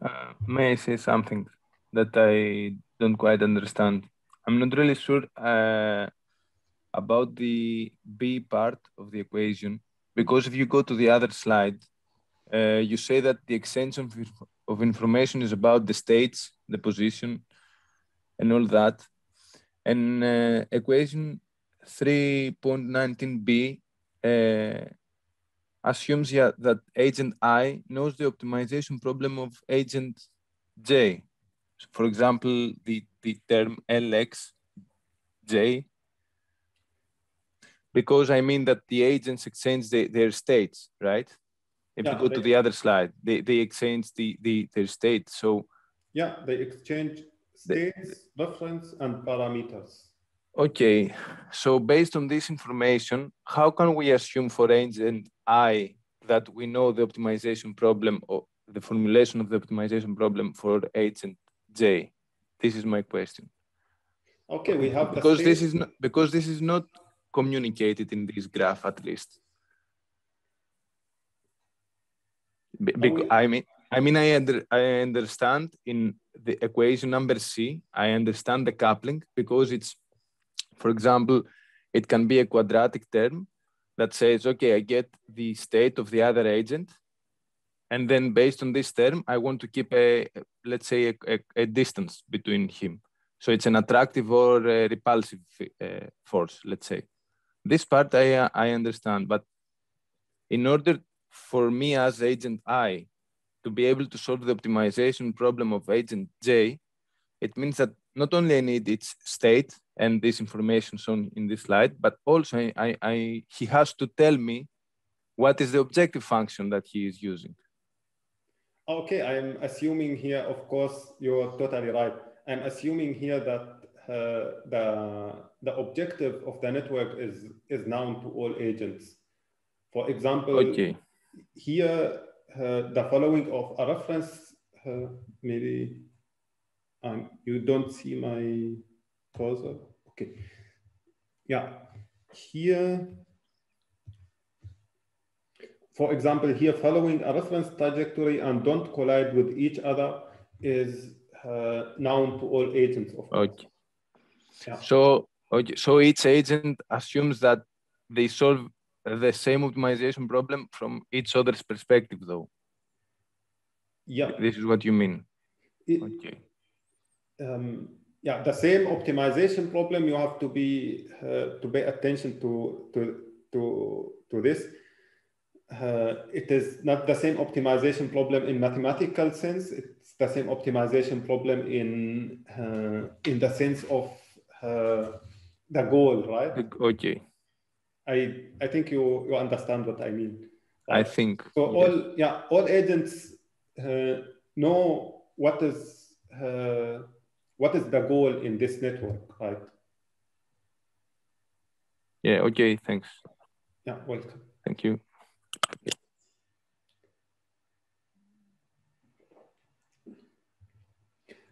Uh, may I say something that I don't quite understand? I'm not really sure uh, about the B part of the equation because if you go to the other slide, uh, you say that the exchange of, information is about the states, the position, and all that. And uh, equation 3.19b uh, assumes yeah, that agent I knows the optimization problem of agent J. For example, the, the term LX J, because I mean that the agents exchange the, their states, right? If Yeah, you go to the other slide, they, they exchange the, the, their state. So, Yeah, they exchange The- states, reference, and parameters. okay, so based on this information, how can we assume for agent I that we know the optimization problem or the formulation of the optimization problem for agent J? This is my question. Okay, we have the because this is not because this is not communicated in this graph at least Be- Are bec- we- i mean i mean i under, i understand in the equation number c i understand the coupling because it's for example it can be a quadratic term that says okay i get the state of the other agent and then based on this term i want to keep a let's say a, a, a distance between him so it's an attractive or a repulsive uh, force, let's say. This part I, uh, I understand, but in order for me as agent I to be able to solve the optimization problem of agent J, it means that not only I need its state and this information shown in this slide, but also I, I, I, he has to tell me what is the objective function that he is using. Okay, I'm assuming here, of course, you're totally right. I'm assuming here that uh, the, the objective of the network is, is known to all agents. For example, Okay. Here, uh, the following of a reference, uh, maybe um, you don't see my cursor. Okay. Yeah, here, for example, here following a reference trajectory and don't collide with each other is uh, known to all agents of course. Okay. Yeah. So, okay, so each agent assumes that they solve the same optimization problem from each other's perspective, though. Yeah. This is what you mean. It- Okay. um, yeah, the same optimization problem. You have to be uh, to pay attention to to to to this. Uh, it is not the same optimization problem in mathematical sense. It's the same optimization problem in uh, in the sense of uh, the goal, right? Okay, I I think you you understand what I mean. I think. So yes. all yeah, all agents uh, know what is uh, what is the goal in this network, right? Yeah, okay, thanks. Yeah, welcome. Thank you.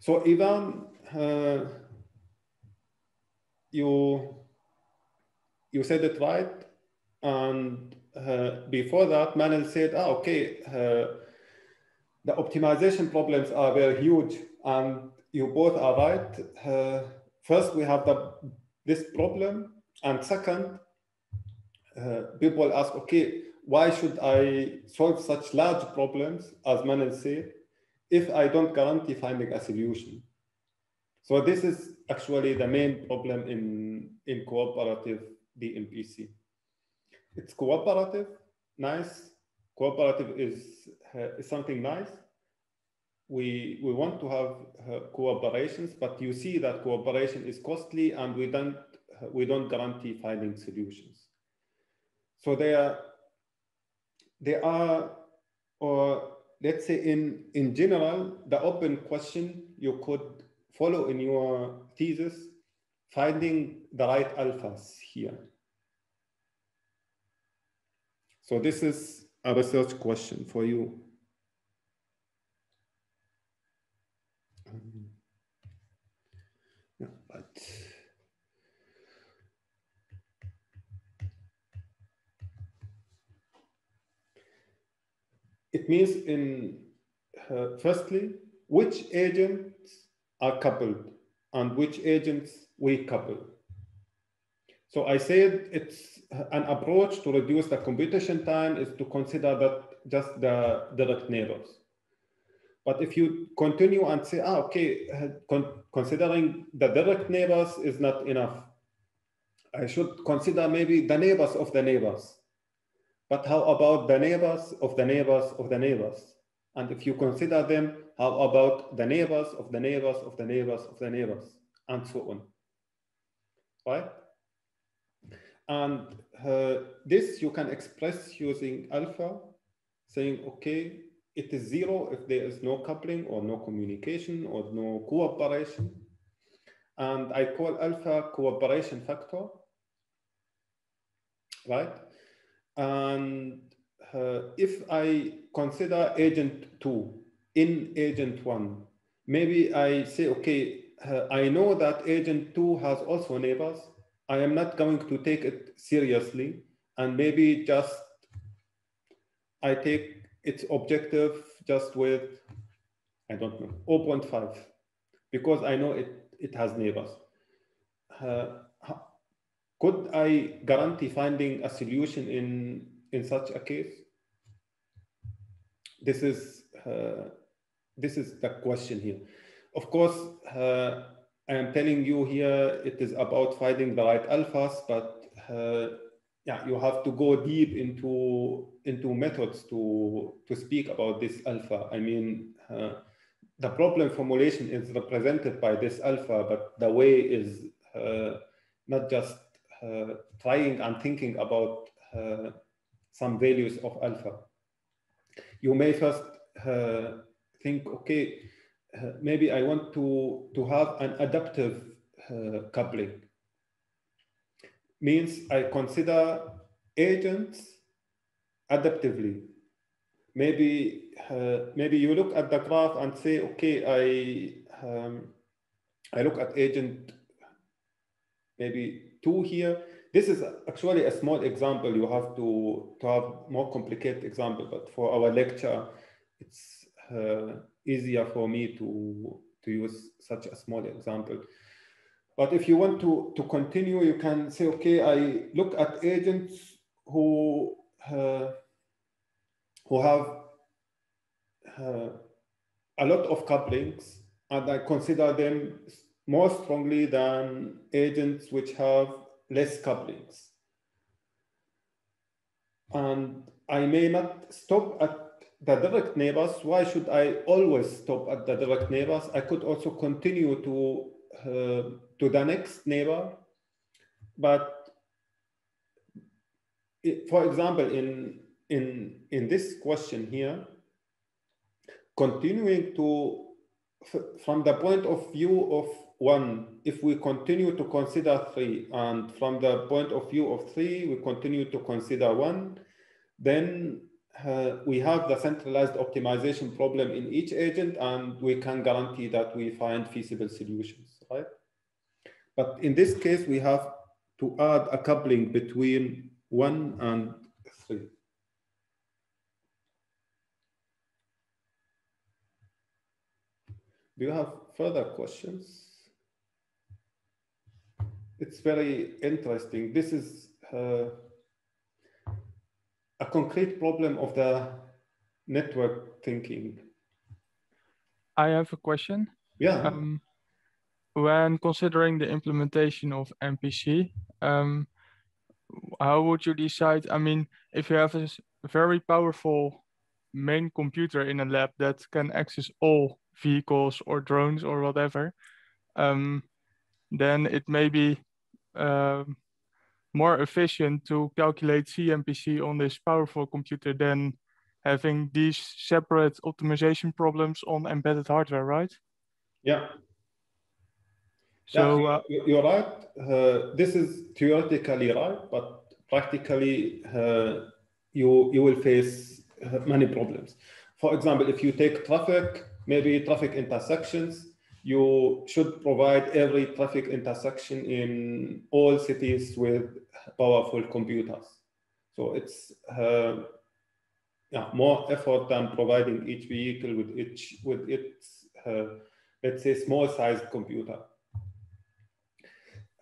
So Ivan, uh, you you said it right, and uh, before that, Manel said, "Ah, okay, uh, the optimization problems are very huge, and you both are right. Uh, first, we have the this problem, and second, uh, people ask, okay, why should I solve such large problems, as Manel said, if I don't guarantee finding a solution? So this is actually the main problem in, in cooperative DMPC. It's cooperative, nice. Cooperative is, uh, is something nice. We, we want to have uh, cooperations, but you see that cooperation is costly and we don't, we don't guarantee finding solutions. So there, there are, or let's say in, in general, the open question you could follow in your thesis, finding the right alphas here. So this is a research question for you. Yeah, but it means in uh, firstly, which agents are coupled and which agents we couple. So I said it's an approach to reduce the computation time is to consider that just the direct neighbors. But if you continue and say, ah, okay, con considering the direct neighbors is not enough, I should consider maybe the neighbors of the neighbors. But how about the neighbors of the neighbors of the neighbors? And if you consider them, how about the neighbors of the neighbors of the neighbors of the neighbors, and so on. Right? And uh, this you can express using alpha, saying, okay, it is zero if there is no coupling or no communication or no cooperation. And I call alpha cooperation factor, right? And uh, if I consider agent two in agent one, maybe I say, okay, uh, I know that agent two has also neighbors. I am not going to take it seriously. And maybe just I take its objective just with, I don't know, 0.5, because I know it, it has neighbors. Uh, could I guarantee finding a solution in, in such a case? This is, uh, this is the question here. Of course, uh, I am telling you here, it is about finding the right alphas, but uh, yeah, you have to go deep into, into methods to, to speak about this alpha. I mean, uh, the problem formulation is represented by this alpha, but the way is uh, not just uh, trying and thinking about uh, some values of alpha. You may first uh, think, okay, uh, maybe I want to, to have an adaptive uh, coupling. Means I consider agents adaptively. Maybe, uh, maybe you look at the graph and say, okay, I, um, I look at agent maybe two here. This is actually a small example. You have to, to have more complicated example, but for our lecture, it's uh, easier for me to, to use such a small example. But if you want to, to continue, you can say, okay, I look at agents who, uh, who have uh, a lot of couplings, and I consider them more strongly than agents which have less couplings. And I may not stop at the direct neighbors. Why should I always stop at the direct neighbors? I could also continue to, uh, to the next neighbor but it, for example, in, in, in this question here, continuing to, from the point of view of one, if we continue to consider three, and from the point of view of three, we continue to consider one, then uh, we have the centralized optimization problem in each agent, and we can guarantee that we find feasible solutions, right? But in this case, we have to add a coupling between one and three. Do you have further questions? It's very interesting. This is uh, a concrete problem of the network thinking. I have a question. Yeah. Um, when considering the implementation of MPC, um, how would you decide? I mean, if you have a very powerful main computer in a lab that can access all vehicles or drones or whatever, um, then it may be uh, more efficient to calculate CMPC on this powerful computer than having these separate optimization problems on embedded hardware, right? Yeah. So yeah, uh, you're right. Uh, this is theoretically right, but practically uh, you you will face uh, many problems. For example, if you take traffic, maybe traffic intersections, you should provide every traffic intersection in all cities with powerful computers. So it's uh, yeah, more effort than providing each vehicle with each with its uh, let's say small sized computer.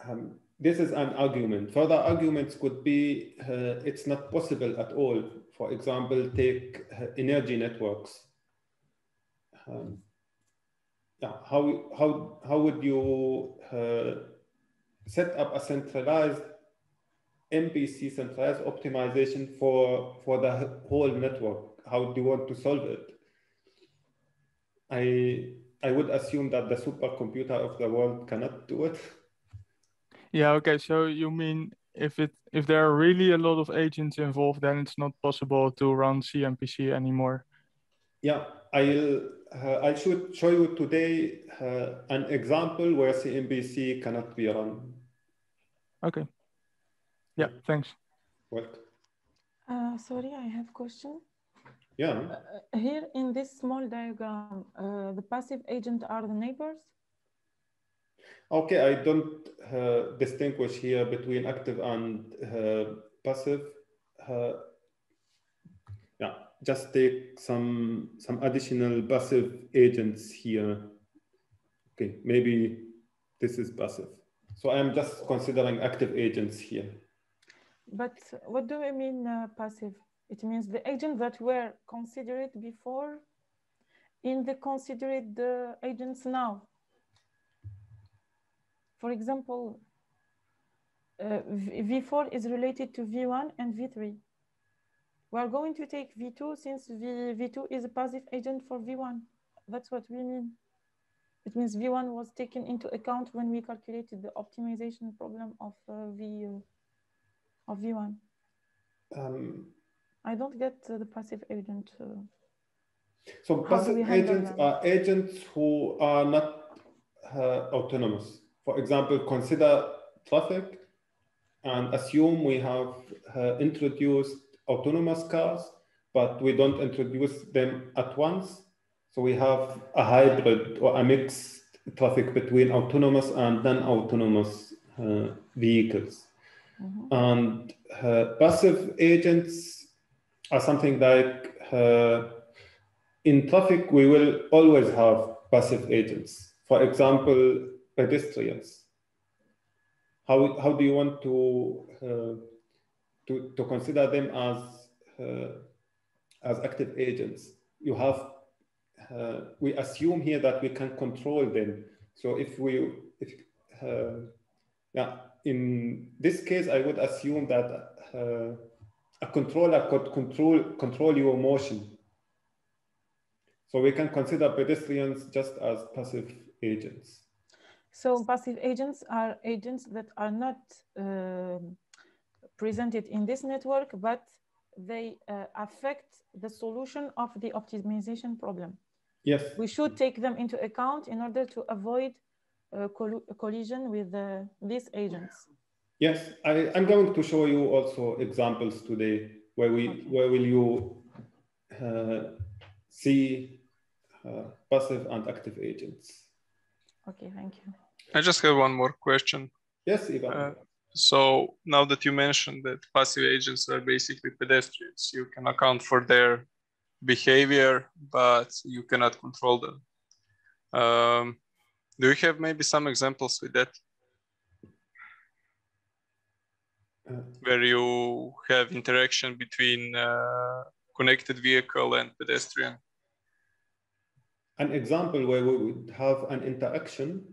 Um, this is an argument. Further arguments could be uh, it's not possible at all. For example, take uh, energy networks. Um, yeah, how, how, how would you uh, set up a centralized MPC, centralized optimization for, for the whole network? How do you want to solve it? I, I would assume that the supercomputer of the world cannot do it. Yeah, okay. So you mean if it if there are really a lot of agents involved, then it's not possible to run CMPC anymore. Yeah, I'll I should show you today uh, an example where CMPC cannot be run. Okay. Yeah, thanks. Welcome. Uh, sorry, I have a question. Yeah. Uh, here in this small diagram, uh, the passive agent are the neighbors. Okay, I don't uh, distinguish here between active and uh, passive. Uh, yeah, just take some some additional passive agents here. Okay, maybe this is passive. So I'm just considering active agents here. But what do I mean uh, passive? It means the agents that were considered before in the considered uh, agents now. For example, uh, V4 is related to V1 and V3. We are going to take V2 since v, V2 is a passive agent for V1. That's what we mean. It means V1 was taken into account when we calculated the optimization problem of uh, V uh, of V1. Um, I don't get uh, the passive agent. uh, so How do we passive agents them? are agents who are not uh, autonomous. For example, consider traffic and assume we have uh, introduced autonomous cars, but we don't introduce them at once. So we have a hybrid or a mixed traffic between autonomous and non-autonomous uh, vehicles. And uh, passive agents are something like uh, in traffic, we will always have passive agents. For example, pedestrians. How, how do you want to, uh, to, to consider them as, uh, as active agents? You have, uh, we assume here that we can control them. So if we, if, uh, yeah, in this case, I would assume that uh, a controller could control, control your motion. So we can consider pedestrians just as passive agents. So passive agents are agents that are not um, presented in this network, but they uh, affect the solution of the optimization problem. Yes. We should take them into account in order to avoid uh, collu- collision with uh, these agents. Yes, I, I'm going to show you also examples today where we where will you uh, see uh, passive and active agents. Okay, thank you. I just have one more question. Yes, Ivan. So now that you mentioned that passive agents are basically pedestrians, you can account for their behavior, but you cannot control them. Um, do you have maybe some examples with that? Uh, Where you have interaction between uh, connected vehicle and pedestrian? an example where we would have an interaction.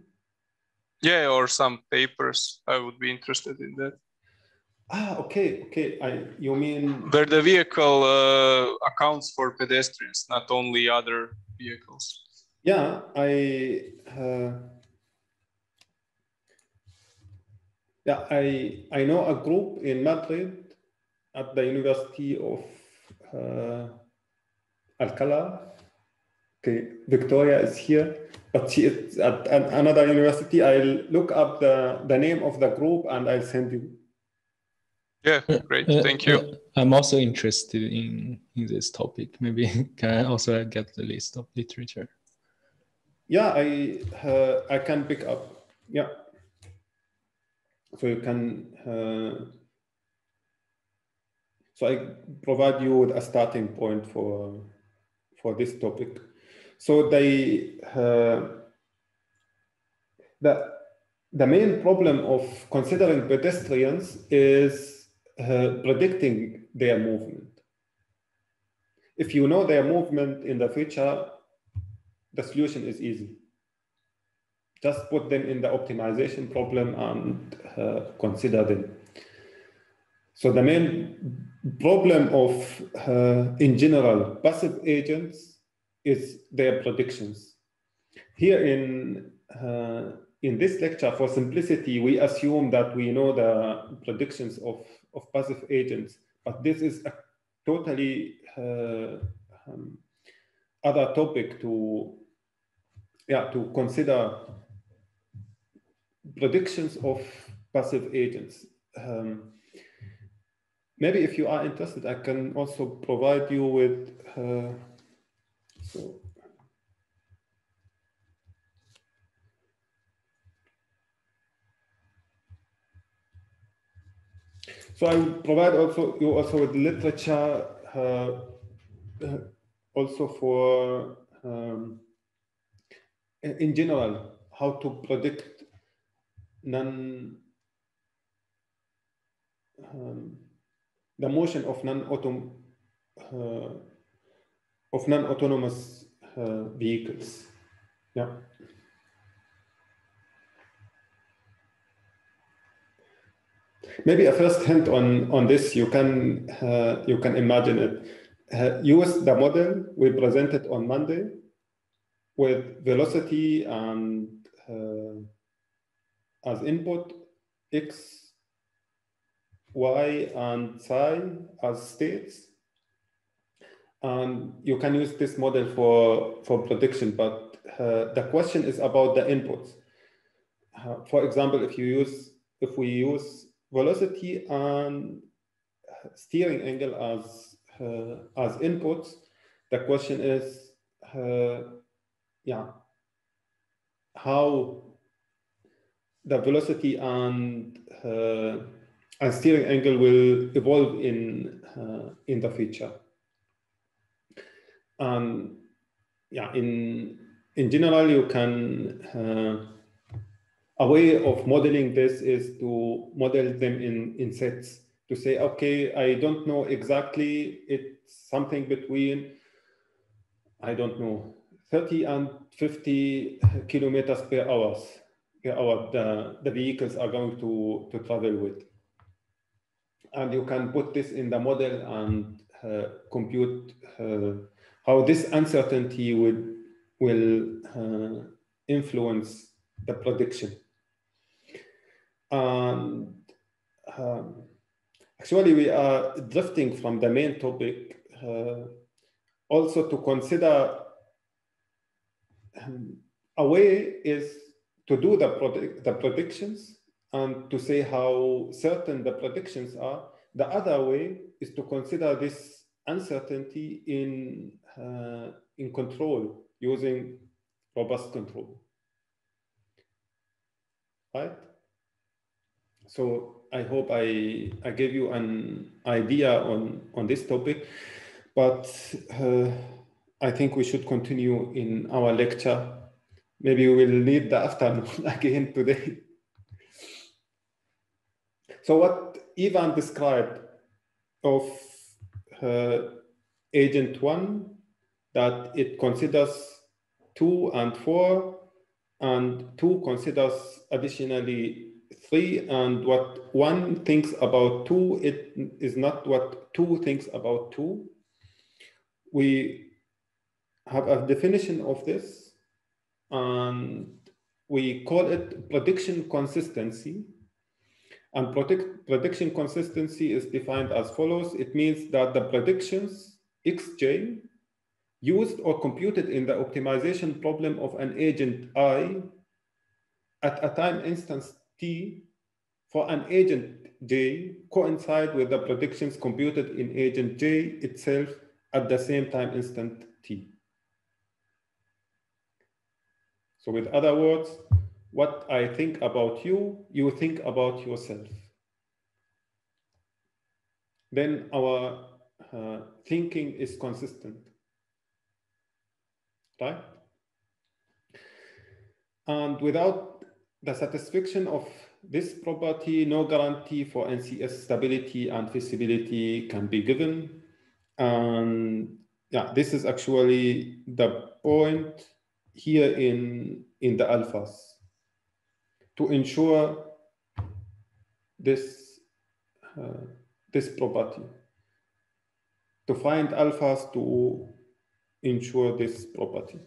Yeah, or some papers. I would be interested in that. Ah, okay, okay. I you mean Where the vehicle uh, accounts for pedestrians, not only other vehicles. Yeah, I uh, yeah I I know a group in Madrid at the University of uh, Alcalá. Okay, Victoria is here, but she is at an- another university. I'll look up the the name of the group and I'll send you. Yeah, great. Uh, Thank you. uh, I'm also interested in in this topic. Maybe can I also get the list of literature? Yeah, I uh, I can pick up. Yeah. So you can. Uh, so I provide you with a starting point for for this topic. So they uh, the the main problem of considering pedestrians is uh, predicting their movement. If you know their movement in the future, the solution is easy. Just put them in the optimization problem and uh, consider them. So the main problem of, uh, in general, passive agents is their predictions. Here in, uh, in this lecture, for simplicity, we assume that we know the predictions of, of passive agents, but this is a totally uh, um, other topic to yeah to consider predictions of passive agents um, maybe if you are interested i can also provide you with uh, so i will provide also you also with literature uh, uh, also for um, in general, how to predict non um, the motion of non-autom uh, of non-autonomous uh, vehicles. Yeah. Maybe a first hint on on this. You can uh, you can imagine it. Uh, use the model we presented on Monday with velocity and uh, as input, x, y, and psi as states. And you can use this model for, for prediction, but uh, the question is about the inputs. Uh, for example, if you use, if we use velocity and steering angle as, uh, as inputs, the question is, uh, yeah, how the velocity and uh, and steering angle will evolve in uh, in the future. And yeah, in in general, you can uh, a way of modeling this is to model them in in sets to say, okay, I don't know exactly. It's something between I don't know 30 and 50 kilometers per hour, per hour the, the vehicles are going to, to travel with. And you can put this in the model and uh, compute uh, how this uncertainty would, will uh, influence the prediction. And um, actually, we are drifting from the main topic uh, also to consider um, a way is to do the, predict the predictions and to say how certain the predictions are. The other way is to consider this uncertainty in, uh, in control using robust control. Right? So I hope I, I gave you an idea on, on this topic, but uh, I think we should continue in our lecture. Maybe we will need the afternoon again today. So what Ivan described of uh, agent one, that it considers two and four, and two considers additionally three, and what one thinks about two, it is not what two thinks about two. We have a definition of this, and we call it prediction consistency. And predict, prediction consistency is defined as follows. It means that the predictions xj used or computed in the optimization problem of an agent i at a time instance t for an agent j coincide with the predictions computed in agent j itself at the same time instant t. So with other words, what I think about you, you think about yourself. Then our uh, thinking is consistent, right? And without the satisfaction of this property, no guarantee for NCS stability and feasibility can be given. And yeah, this is actually the point here in, in the alphas to ensure this, uh, this property, to find alphas to ensure this property.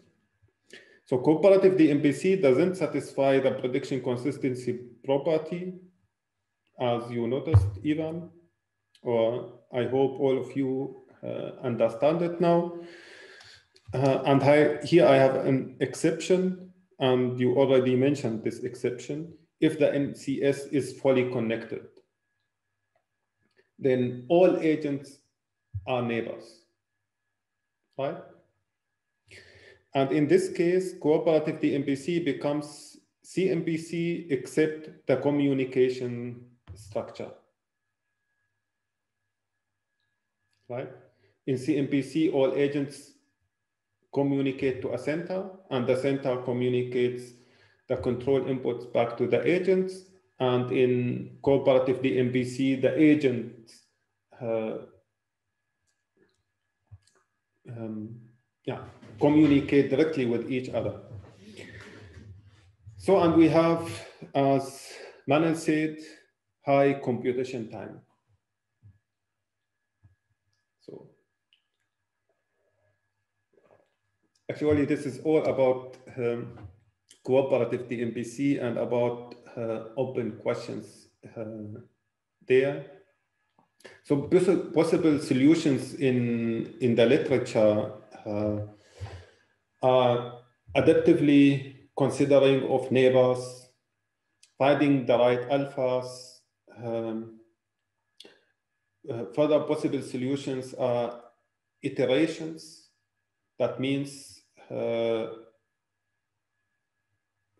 So cooperative DMPC doesn't satisfy the prediction consistency property, as you noticed, Ivan, or I hope all of you uh, understand it now. Uh, and I, here I have an exception, and you already mentioned this exception. If the NCS is fully connected, then all agents are neighbors, right? And in this case, cooperative DMPC becomes CMPC except the communication structure, right? In CMPC, all agents communicate to a center and the center communicates the control inputs back to the agents. And in cooperative DMPC, the agents uh, um, yeah, communicate directly with each other. So, and we have, as Manan said, high computation time. So, actually, this is all about um, cooperative DMPC and about uh, open questions uh, there. So possible solutions in, in the literature uh, are adaptively considering of neighbors, finding the right alphas. Um, uh, further possible solutions are iterations. That means uh,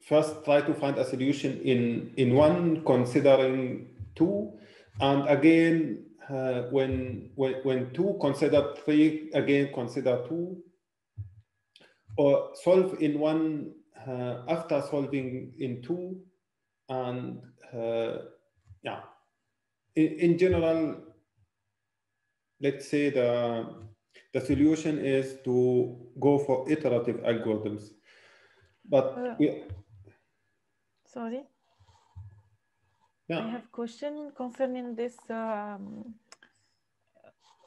first try to find a solution in, in one considering two, and again uh, when, when, when two consider three, again consider two, or solve in one uh, after solving in two, and uh, yeah, in, in general, let's say the, the solution is to go for iterative algorithms. But Uh, we, Sorry, I yeah, have question concerning this um,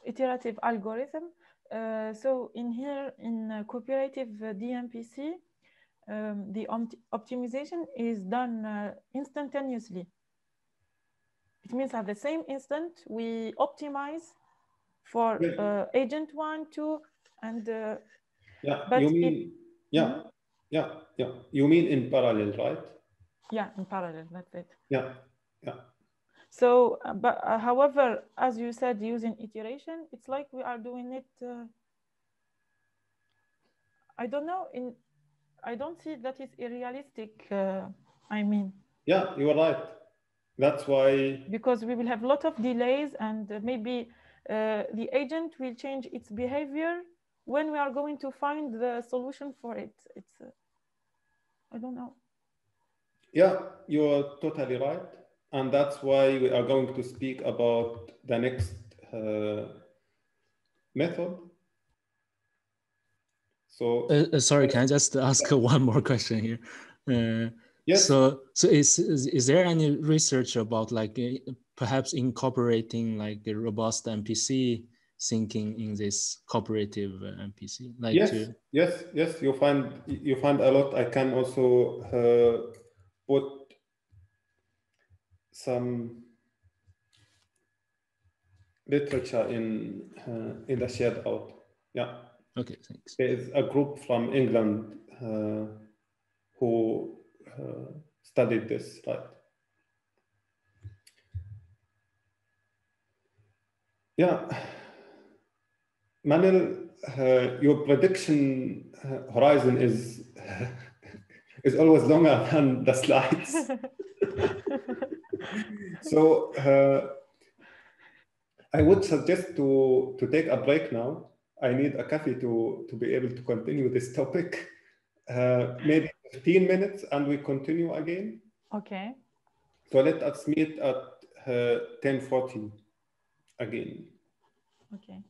iterative algorithm. Uh, so in here in uh, cooperative uh, DMPC, um, the opt- optimization is done uh, instantaneously. It means at the same instant we optimize for uh, agent one, two, and uh, Yeah, But you mean, yeah, yeah, yeah. You mean in parallel, right? yeah, in parallel. That's it. Yeah, yeah. So, uh, but uh, however, as you said, using iteration, it's like we are doing it. Uh, I don't know. In I don't see that is unrealistic. Uh, I mean, Yeah, you are right. That's why, because we will have a lot of delays, and uh, maybe uh, the agent will change its behavior when we are going to find the solution for it. It's uh, I don't know. yeah, you're totally right. And that's why we are going to speak about the next uh, method. So, Uh, uh, sorry, can I just ask one more question here? Uh, yes, So, so is, is there any research about like uh, perhaps incorporating like a robust MPC thinking in this cooperative uh, MPC? Like yes, to, yes, yes, you find, you find a lot. I can also uh, put some literature in, uh, in the shared out. Yeah. okay, thanks. There is a group from England uh, who uh, studied this, right? Yeah. Manil, uh, your prediction uh, horizon is is always longer than the slides. so uh, I would suggest to to take a break now. I need a coffee to to be able to continue this topic. Uh, maybe 15 minutes and we continue again. Okay. So let us meet at uh, 10:40 again. Okay.